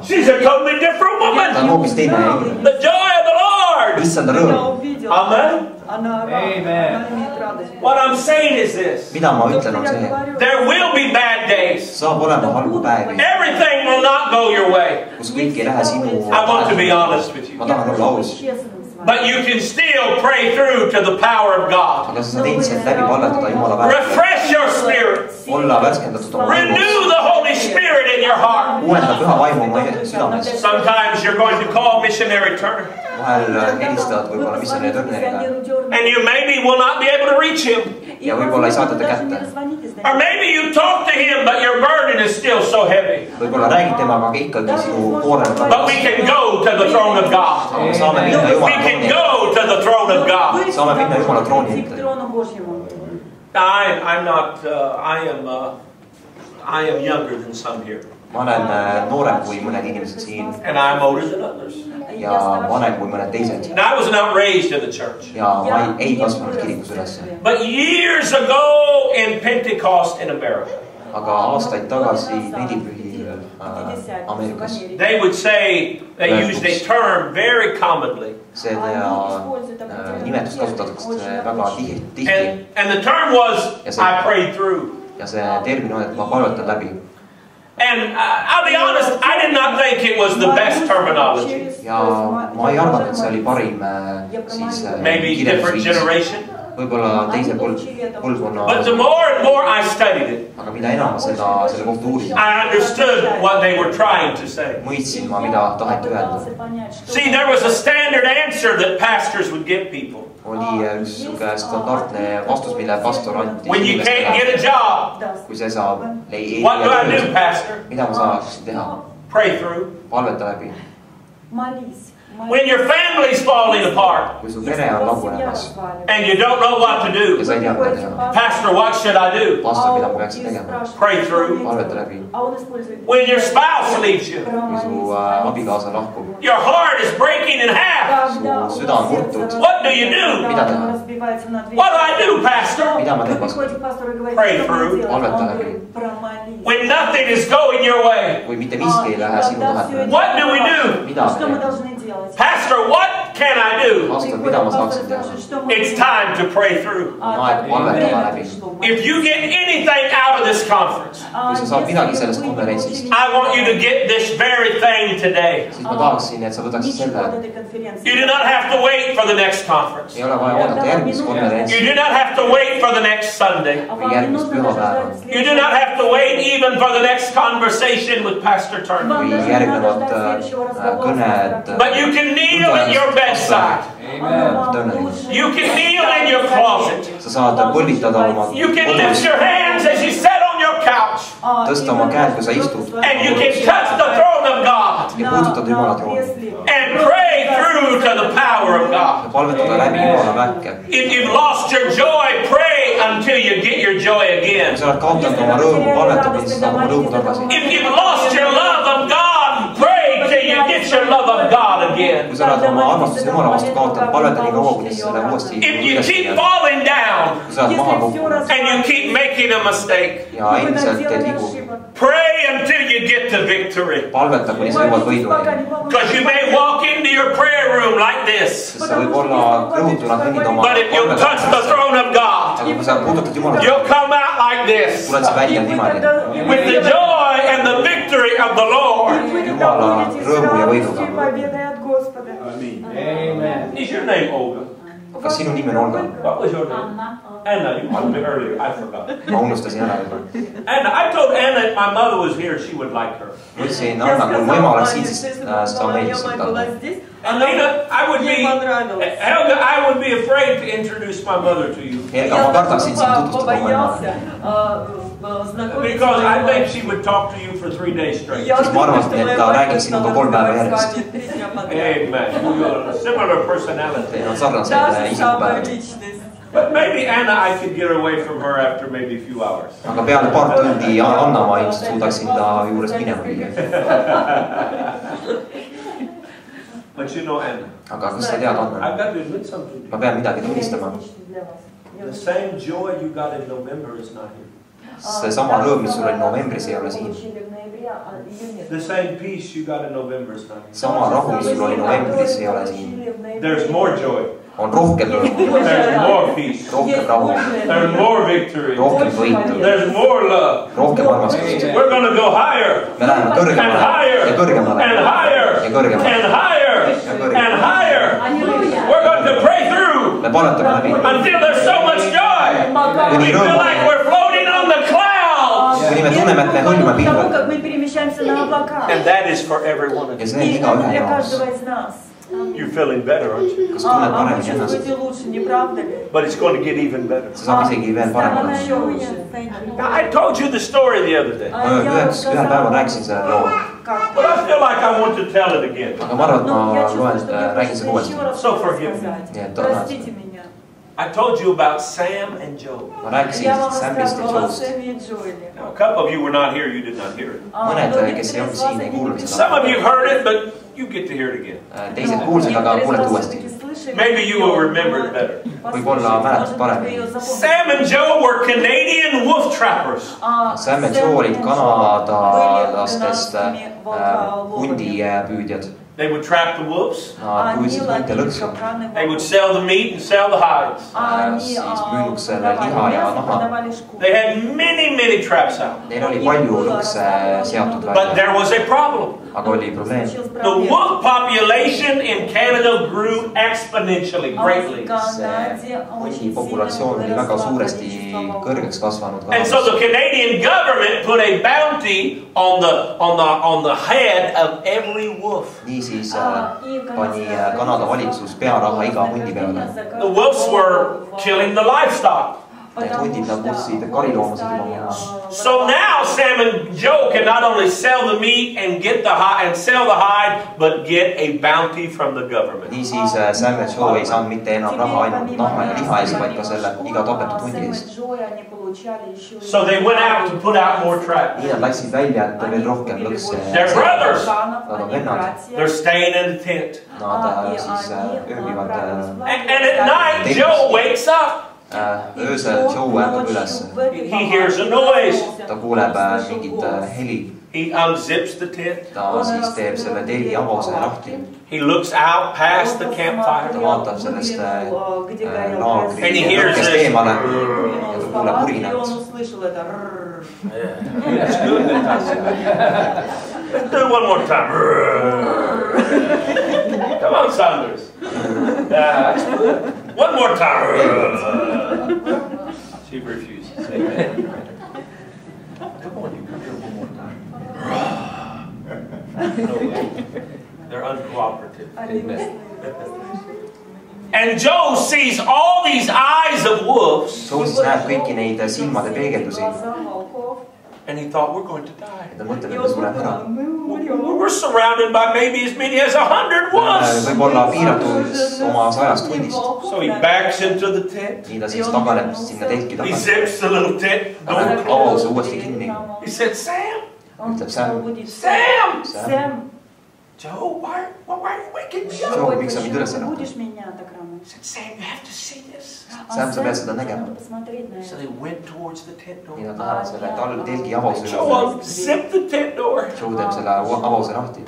She's a totally different woman. hoopis teine inimene . The joy of the Lord. issanda Я rõõm , увидела. Amen. Она рада, она имеет радость. What I'm saying is this. mida ma ütlen , on see , There will be bad days. saab olema halbu päevi , Everything will not go your way. kus kõik ei lähe sinu I want to be honest with you. But you can still pray through to the power of God. Refresh your spirit. Renew the Holy Spirit in your heart. Sometimes you're going to call missionary Turner. And you maybe will not be able to reach him ja võib-olla ei saa teda kätte. võib-olla räägid temaga, aga ikkagi sinu koorem. aga saame minna Jumala trooni. saame minna Jumala trooni ette. I, I'm not, uh, I am, uh, I am younger than some here ma olen äh, noorem kui mõned inimesed siin And I'm older than others. ja vanem kui mõned teised And I was not raised in the church. ja ma ei, ei kasvanud kirikus ülesse. But years ago in Pentecost in America, aga aastaid tagasi neidipühi äh, Ameerikas, they would say, they used a term very commonly. seda äh, nimetust kasutatakse väga tihti, tihti And, and the term was, I prayed through. ja see termin on, et ma palvetan läbi And uh, I'll be honest, I did not think it was the best terminology. ja ma ei arvanud, et see oli parim äh, siis äh, Maybe different, generation. võib-olla teise põlv, põlvkonna, But the more and more I studied it, aga mida enam ma seda, selle kohta uurisin, I understood what they were trying to say. mõistsin ma, mida taheti öelda. See, there was a standard answer that pastors would give people. oli üks niisugune standardne vastus, mille pastor anti. kui sa ei saa leida, mida ma saaksin teha? palveta läbi. Malis. When your family's falling apart and you don't know what to do, Pastor, what should I do? Pray through. When your spouse leaves you, your heart is breaking in half. What do you do? What do I do, Pastor? Pray through. When nothing is going your way, what do we do? Pastor, what can I do? It's time to pray through. If you get anything out of this conference, I want you to get this very thing today. You do not have to wait for the next conference. You do not have to wait for the next Sunday. You do not have to wait even for the next conversation with Pastor Turner. But you can kneel at your bedside. You can kneel in your closet. sa saad põlvitada oma You can lift, your hands as you sit on your couch. tõsta oma käed, kui sa istud And you can touch the throne of God ja puudutada Jumala trooni and pray through to the power of God. ja palvetada läbi Jumala väkke. If you've lost your joy, pray until you get your joy kui again. sa oled kaotanud oma rõõmu, palveta, kuni sa saad oma rõõmu tagasi. If you've lost your love of God, get your love of God again. kui sa oled oma armastuse Jumala kaotanud, palveta nii kaua, kuni selle uuesti If you keep. falling down kui sa oled maha kukkunud and you keep making a mistake, ja endiselt teed vigu, pray until you get to victory. palveta, kuni sa jõuad võiduni. Because you may walk into your prayer room like this, sest sa võib olla rõhutuna kõnnid oma but if you touch the throne of God, aga kui sa puudutad Jumala, you'll come out like this tuled sa välja niimoodi. with the joy and the victory of the Lord. Jumala rõõmu ja võiduga. Is your name Olga? kas sinu nimi on Olga? What was your name? Anna. You told me earlier. I forgot. ma unustasin ära. Anna. I told Anna if my mother was here, she would like her. ma ütlesin ah,, Anna, kui mu ema oleks siin, siis sa meeldisid talle. Anita, I would be Helga. I would be afraid to introduce my mother to you Helga, ma kardaksin sind tutvustada oma emale. Because I think she would talk to you for three days straight. Sest ma arvasin, et ta räägiks sinuga kolm päeva järjest. Amen. You got a similar personality. Teil on sarnased isikupäevad. But maybe Anna, I could get away from her after maybe a few hours. aga peale paar tundi Anna ma ilmselt suudaksin ta juurest minema viia. But you know, Anna, aga kas sa tead, Anna, I've got to admit something. to ma pean midagi tunnistama. you. The same joy you got in November is not here. Seesama rõõm, mis sul oli novembris, ei ole siin. The same peace you got in November is not here. sama rahu, mis sul oli novembris, ei ole siin. There's more joy. on rohkem rõõmu, There's more peace. rohkem rahu, There's more victory. rohkem võitu, There's more love. rohkem armastust. We're going to go higher me läheme and kõrgemale higher ja kõrgemale and higher ja kõrgemale and higher and higher. We're going to pray through me palvetame läbi, until there's so much joy. We feel like we're floating on the clouds. kuni me tunneme , et me hõljume pilvel как мы перемещаемся на облака. And that is for every one of ja you. see on igaühe Для jaoks . каждого из нас. You're feeling better, aren't you? kas А, tunned а вы paremini ennast ? чувствуете лучше, не правда ли? But it's going to get even better. see saab isegi veel paremaks . Еще лучше. Now, I told you the story the other day, А я üheks , ühel päeval рассказала, rääkisin selle loo , как- but I feel like I want to tell it again. aga ma arvan , et Ну, я ma чувствую, loen что , мне räägin seda хочется uuesti еще раз So forgive me. сказать. Нет, да ладно. Простите меня. I told you about Sam and Job. Ja vam razpravljala o Sam and Joe. Now, a couple of you were not here, you did not hear it. Some of you heard it, but you get to hear it again. Teised kuulsid, aga uuesti. Maybe you will remember it better. Võib-olla mäletad paremini. Sam and Joe were Canadian wolf trappers. Sam and Joe olid kanadalastest hundipüüdjad. Uh, they would trap the wolves. Nad püüdsid. They would sell the meat and sell the hides. siis müünuks selle liha ja naha. They had many, many traps out. Neil oli palju lõkse seatud But, there was a problem. Aga oli probleem. The wolf population in Canada grew exponentially, greatly. see hundi populatsioon oli väga suuresti kõrgeks kasvanud. And so the Canadian government put a bounty on the on the on the head of every wolf. niisiis äh, uh, pani äh, Kanada valitsus pearaha iga hundi peale. The wolves were killing the livestock. Need hundid, nad ostsid kariloomasid juba maha. So now Sam and Joe can not only sell the meat and get the hide and sell the hide, but get a bounty from the government. niisiis äh, Sam ja Joe ei saanud mitte enam raha ainult naha ja liha eest, vaid ka selle iga tapetud hundi eest. So they went out to put out more traps. nii nad läksid välja, et veel rohkem lõkse. They're brothers. They're staying in the tent. Nad siis ööbivad And, and at night, Joe wakes up. He hears a noise. heli He unzips the tent. He looks out past the campfire. And he hears naabrist Let's do it one more time. Come on, Saunders. Uh, one more time she refused say (laughs) that. Come on, you come here one more time. no. (laughs) They're uncooperative. Amen. And Joe sees all these eyes of wolves. Joe näeb kõiki neid silmade peegeldusi and he thought, we're going to die. We're surrounded by maybe as many as a hundred once. So he backs into the tent. He zips the little tent. Ta läheb klaose uuesti. He said, Sam. Sam. Sam. Sam. Joe, why, why are you waking? Joe said, Sam, you have to see this. Sam se nekem. So they went towards the tent door. ja taha selle tald telgi avasid lahti. Zip the tent door. suudab selle avase lahti.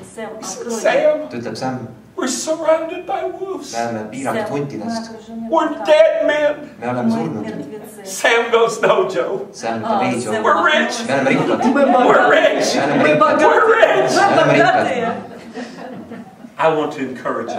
ta ütleb Sam. We're surrounded by wolves. näeme twenty-nest. We're dead men. me. Sam goes no Joe. Sam ütleb ei Joe. We're rich. We're rich. We're rich. I want to encourage you.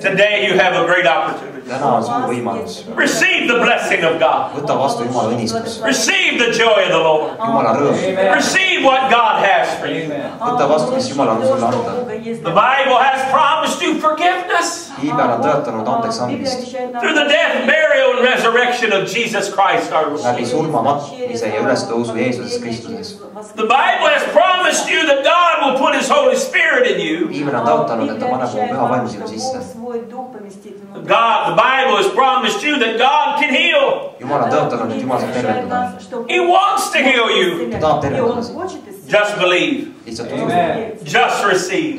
Today you have a great opportunity täna on suur võimalus. Receive the blessing of God. võta vastu Jumala õnnistus, Receive the joy of the Lord. Jumala rõõm. Receive what God has for you. võta vastu, mis Jumal on sulle anda. The Bible has promised you forgiveness piibel on tõotanud andeks andmist through the death, burial, and resurrection of Jesus Christ our Lord. läbi surma matmise ja ülestõusu Jeesuses Kristuses. The Bible has promised you that God will put His Holy Spirit in you. piibel on tõotanud, et ta paneb oma püha vaimu sinu sisse. God, the Bible has promised you that God can heal. Jumal on tõotanud, et Jumal saab tervendada. He wants to heal you. Ta tahab tervendada sind. Just believe. Amen. Just receive.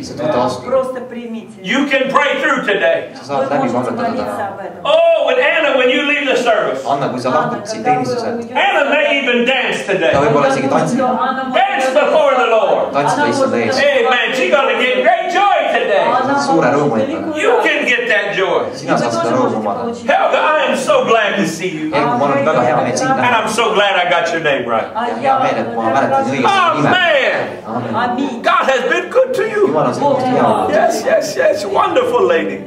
You can pray through today. Oh, with Anna, when you leave the service, Anna may even dance today. Dance before the Lord. Amen. She's going to get great joy today. You can get that joy. Helga, I am so glad to see you. And I'm so glad I got your name right. Oh, man. God has been good to you. Yes, yes, yes. Wonderful lady.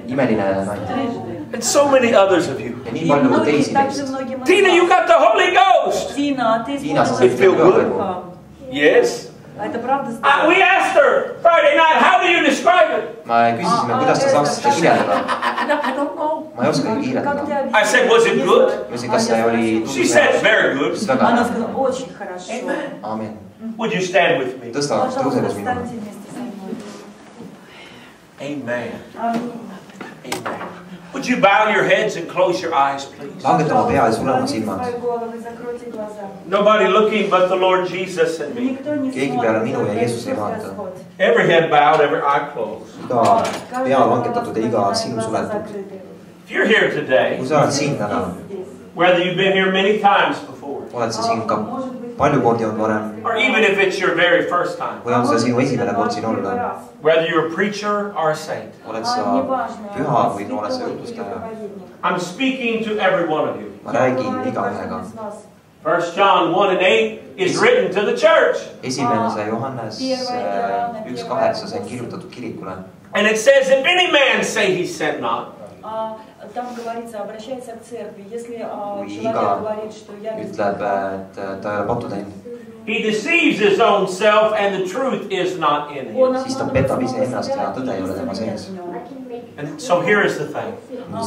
And so many others of you. Tina, you got the Holy Ghost. It feels good. Yes. Uh, we asked her Friday night, how do you describe it? I don't know. I said, was it good? She said, very good. Amen. Amen. Would you stand with me? Amen. Amen. Would you bow your heads and close your eyes, please? Nobody looking but the Lord Jesus and me. Every head bowed, every eye closed. If you're here today, whether you've been here many times before, oled sa siin ka palju kordi olnud varem or even if it's your very first time, või on see sinu esimene kord siin olla, whether you're a preacher or a saint, oled sa püha või oled sa jutlustaja. I'm speaking to every one of you. ma räägin igahega. First John 1 and 8 is written to the church. esimene Johannes äh, üks kaheksa, see on kirjutatud kirikule. And it says, if any man say he sent not, А, Там говорится, обращается к церкви, если а, Kui человек iga говорит, что я без ütleb , греха, et äh, ta ei ole pattu teinud , he deceives his own self and the truth is not in он him. siis ta обманывает petab самого iseennast себя, ja tõde ei ole истины tema нет sees в нем. And so here is the thing.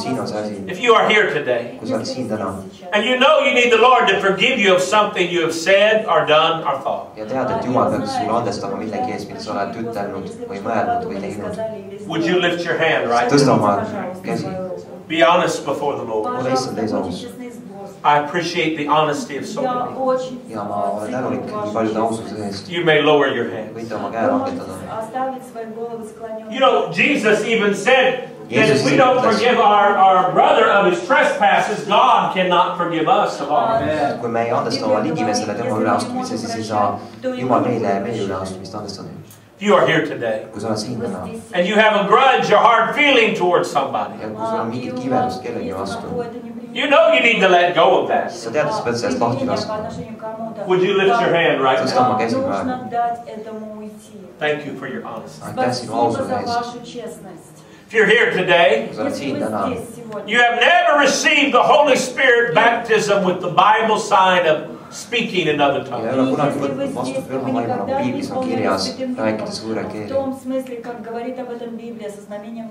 siin on see asi , If you are here today kui sa oled siin täna and you know you need the Lord to forgive you of something you have said or done or thought, ja tead , et Jumal peaks sulle andestama millegi eest , mida sa oled ütelnud või mõelnud või teinud . would you lift your hand right now? tõsta oma käsi , Be honest before the Lord. ole issand ees aus . I appreciate the honesty of so Я many. очень ja ma olen tänulik nii paljude aususe eest , You may lower your hand. võite oma käe langetada . оставить свои головы You склоненными. know, Jesus even said And if Jeesus we don't ütles , forgive our, our brother of his trespasses, God cannot forgive us of ours. kui me ei andesta oma ligimesele tema üleastumise , siis ei saa Jumal meile meie üleastumist andestada . you are here today. And you have a grudge or hard feeling towards somebody, you know you need to let go of that. Would you lift your hand right now? Thank you for your honesty. If you're here today, you have never received the Holy Spirit baptism with the Bible sign of speaking in other tongues.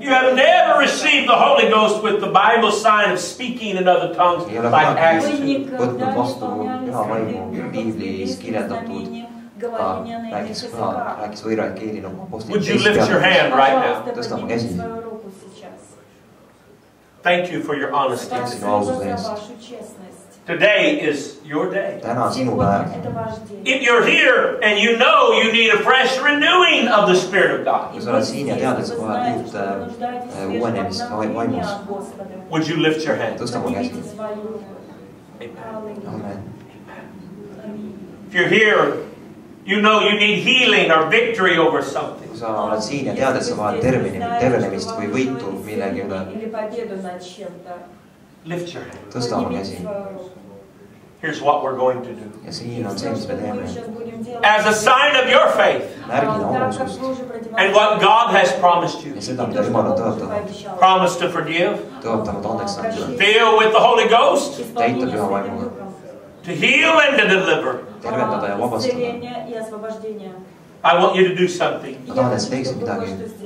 You have never received the Holy Ghost with the Bible sign of speaking in other tongues by accident. Would you lift your hand right now? Thank you for your honesty. Today is your day. If you're here and you know you need a fresh renewing of the Spirit of God, would you lift your hand? Amen. Amen. If you're here you know you need healing or victory over something. sa siin ja teades oma terveni-, tervenemist või võitu millegi üle. tõsta oma käsi. Here's what we're going to do. Ja siin on see, mis me teeme. As a sign of your faith. Märgina oma. And what God has promised you. Ja seda, mida Jumal on tõotanud. Promise to forgive. tõotanud andeks anda. Fill with the Holy Ghost. täita püha vaimuga. To heal and to deliver. I want you to do something.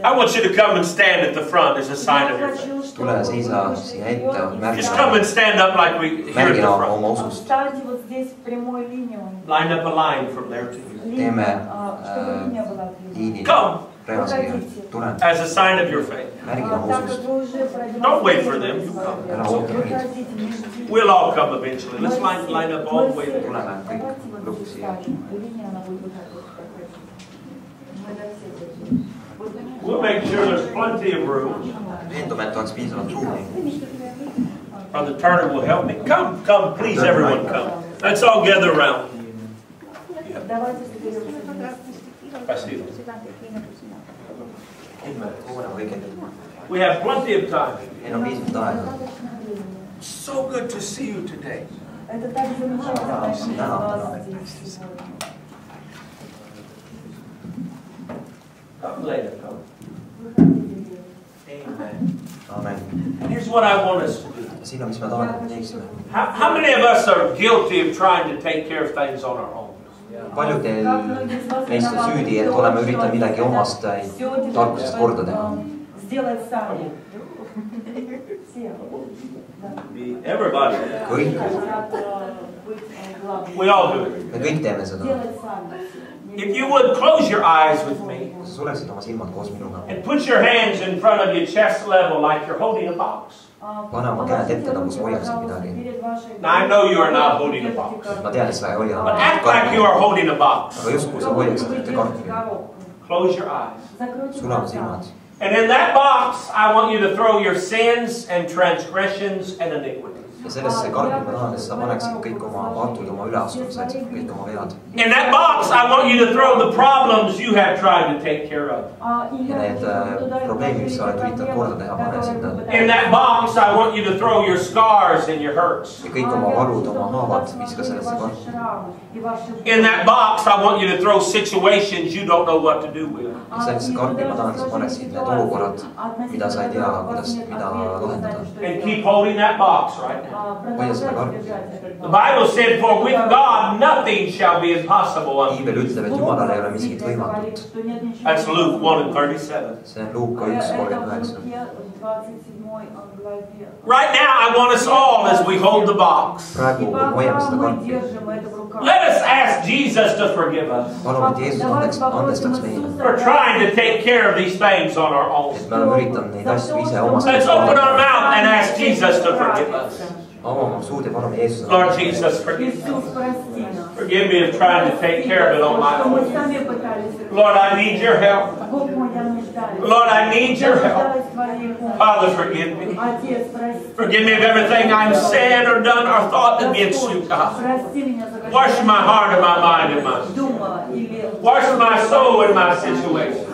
I want you to come and stand at the front as a sign of your faith. Just come and stand up like we here at the front. Line up a line from there to here. Come. As a sign of your faith. Don't wait for them. You come. We'll all come eventually. Let's line, line up all the way. We'll make sure there's plenty of room. Brother Turner will help me. Come, come, please, everyone come. Let's all gather around. Yeah. We have plenty of time. So good to see you today. Come later, come. Amen. Amen. Here's what I want us to do. How, how many of us are guilty of trying to take care of things on our own? meist on süüdi, et oleme üritanud midagi omast tarkusest korda teha? Kõik. We all do it. me kõik teeme seda. If you would close your eyes with me. And put your hands in front of your chest level like you're holding a box. Now I know you are not holding a box. But act like you are holding a box. Close your eyes. And in that box, I want you to throw your sins and transgressions and iniquities ja sellesse karpi paneksid kõik oma vaatud, oma kõik oma vead. In that box I want you to throw the problems you have tried to take care of. ja need äh, probleemid, mis sa oled üritanud korda teha, pane sinna. In that box I want you to throw your scars and your hurts. ja kõik oma varud, oma haavad, sellesse karpi. In that box, I want you to throw situations you don't know what to do with. And keep holding that box right now. Hoia seda karpi. The Bible said, For with God nothing shall be impossible unto piibel ütleb, et Jumalal ei ole miskit võimatut. That's Luke 1 and 37. see on Luuka üks, kolmkümmend. Right now, I want us all, as we hold the box, praegu hoiame seda karpi. let us ask Jesus to forgive us palume, et Jeesus andeks, andestaks meile. for trying to take care of these things on our own. et me oleme üritanud neid asju ise omast Let's open our mouth and ask Jesus to forgive us. Lord Jesus, forgive me. Forgive me of trying to take care of it on my own. Lord, I need your help. Lord, I need your help. Father, forgive me. Forgive me of everything I've said or done or thought against you, God. Wash my heart and my mind and my. Wash my soul and my situation.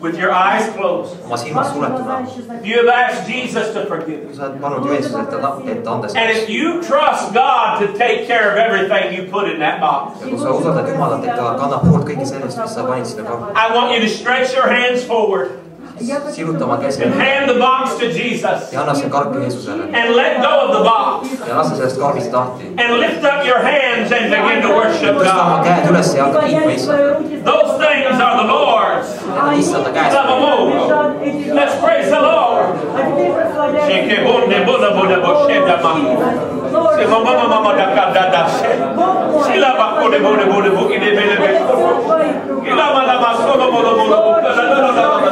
with your eyes closed. You have asked Jesus to forgive you. And if you trust God to take care of everything you put in that box, I want you to stretch your hands forward. sirutama keskele. ja anna see karp Jeesusele. ja lase sellest karbist lahti. tõsta oma käed üles ja hakka kiitma Issandat. issanda käes. Let's praise the Lord. Se mama mama da ka da da se. Sila ba ko de bo de bo de bo ki de bele be. Ila ma la ma solo mo lo mo lo. La la la la la.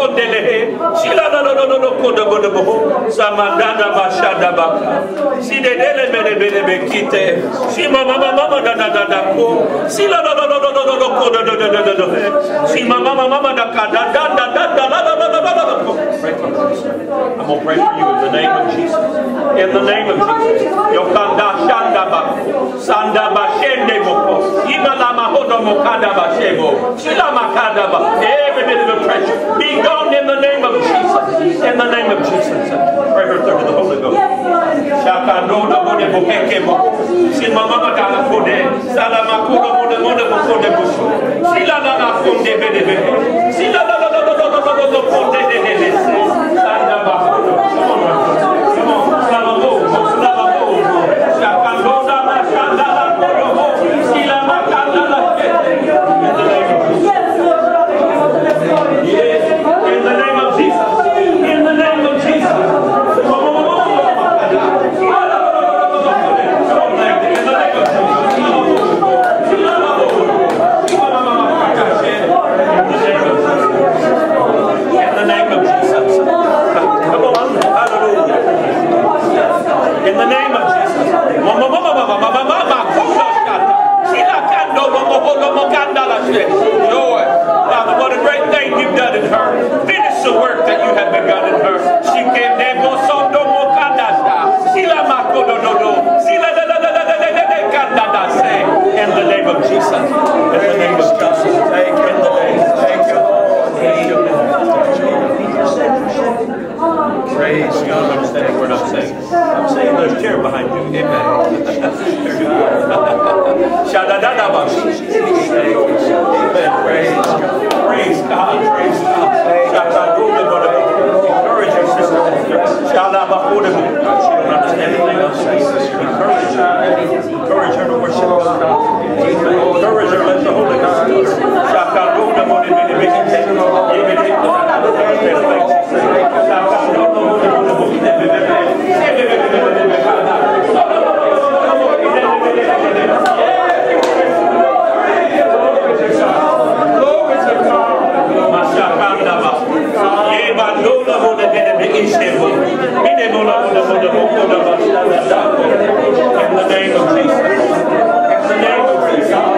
mama mama mama kato. Si bele bolo bolo bo ike me de bolo bo bolo mo kaka. Si la la la la la la la la konde le he. Si la la la la la la konde bolo bo. Samandana bashada baka. Si de dele me de bele be kite. Si mama mama mama da da da da ko. Si la la la la la la la la konde da da da da da he. Si mama mama mama da ka da da da da da la la la la la la la ko. For us. I'm gonna pray for you in the name of Jesus. In the name of Jesus. Yokanda shanda ba. Sanda ba shende boko. Every bit of oppression. Be gone in the name of Jesus. In the name of Jesus. Pray her through the Holy Ghost. Shakando Amen. (laughs) Shadadadaba. Amen. Praise God. Praise God. Praise God. Shout out. She don't understand anything I'm. Encourage her. Encourage her to worship God. Encourage her. Let the Holy Ghost. Shout out to them. It Glory to God. Manola Hoda Denebe Ishebo, Minebola Hoda Hoda Mokoda Bashada. In the name of Jesus. In the name of Jesus.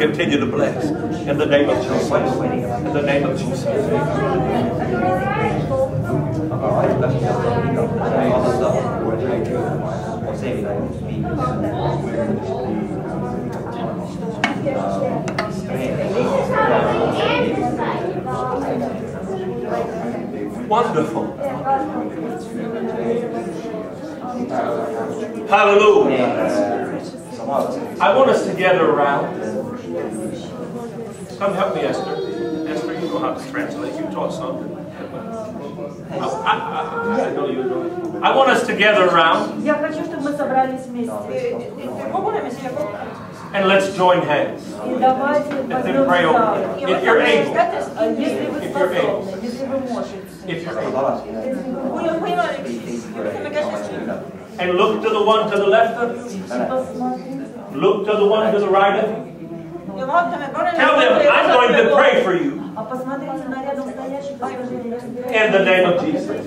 Continue to bless. In the name of Jesus. In the name of Jesus. Wonderful. Hallelujah. I want us to gather around. Come help me, Esther. Esther, you know how to translate. You taught something. I, I, I, I know you know. I want us to gather around Я хочу, чтобы мы собрались вместе. and let's join hands. И давайте Let them pray возьмем over руки. you. If you're able, А Если вы If you're able. способны, если вы можете. if you're able. And look to the one to the left of you. Посмотрите. Look to the one to the right of you. Tell them, I'm going to pray for you. In the name of Jesus.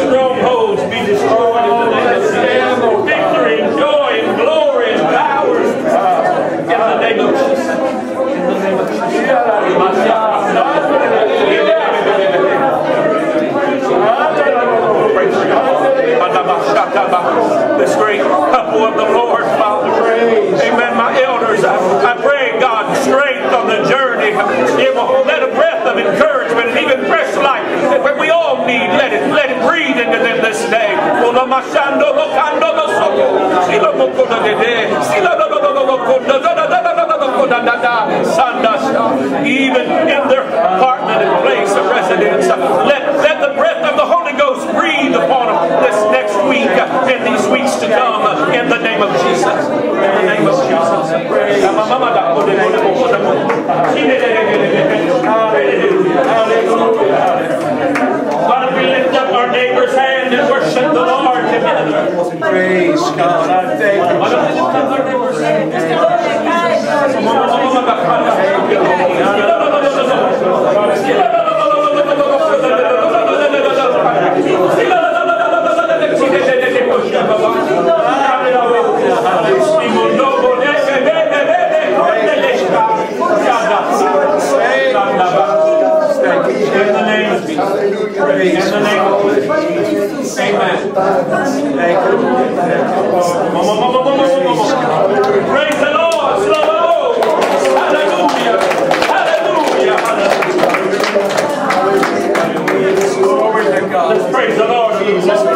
Silama This great couple of the Lord, Father. Amen. My elders, I, I pray, God, strength on the journey. Let a breath of encouragement and even fresh life that we all need. Let it, let it breathe into them this day. Even in their apartment and place of residence, let, let the breath of the Holy Ghost breathe upon them this next week and these weeks to come in the name of Jesus. In the name of Jesus. Father, we lift up our neighbor's hand and worship the Lord together. Praise God. I thank you. Why don't we lift up our neighbor's hand? Praise the Lord. Hallelujah. The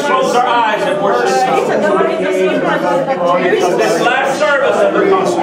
Close our eyes and worship God. This last service of the gospel.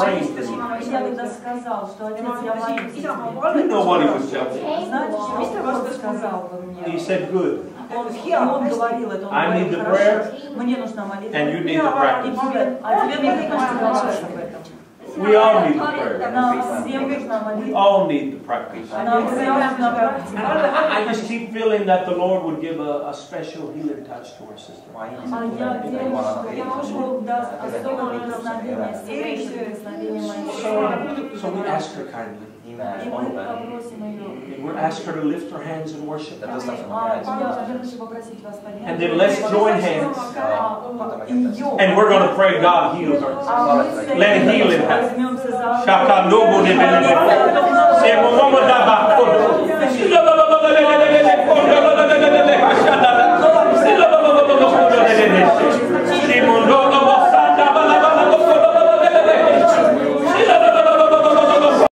praying practice. I, just keep feeling that the Lord would give a, a special healing touch to our sister. So, so we ask her kindly. We ask her to lift her hands in worship. And then let's join hands. And we're going to pray God heals her. Let healing happen. Siamo uomo da bacco.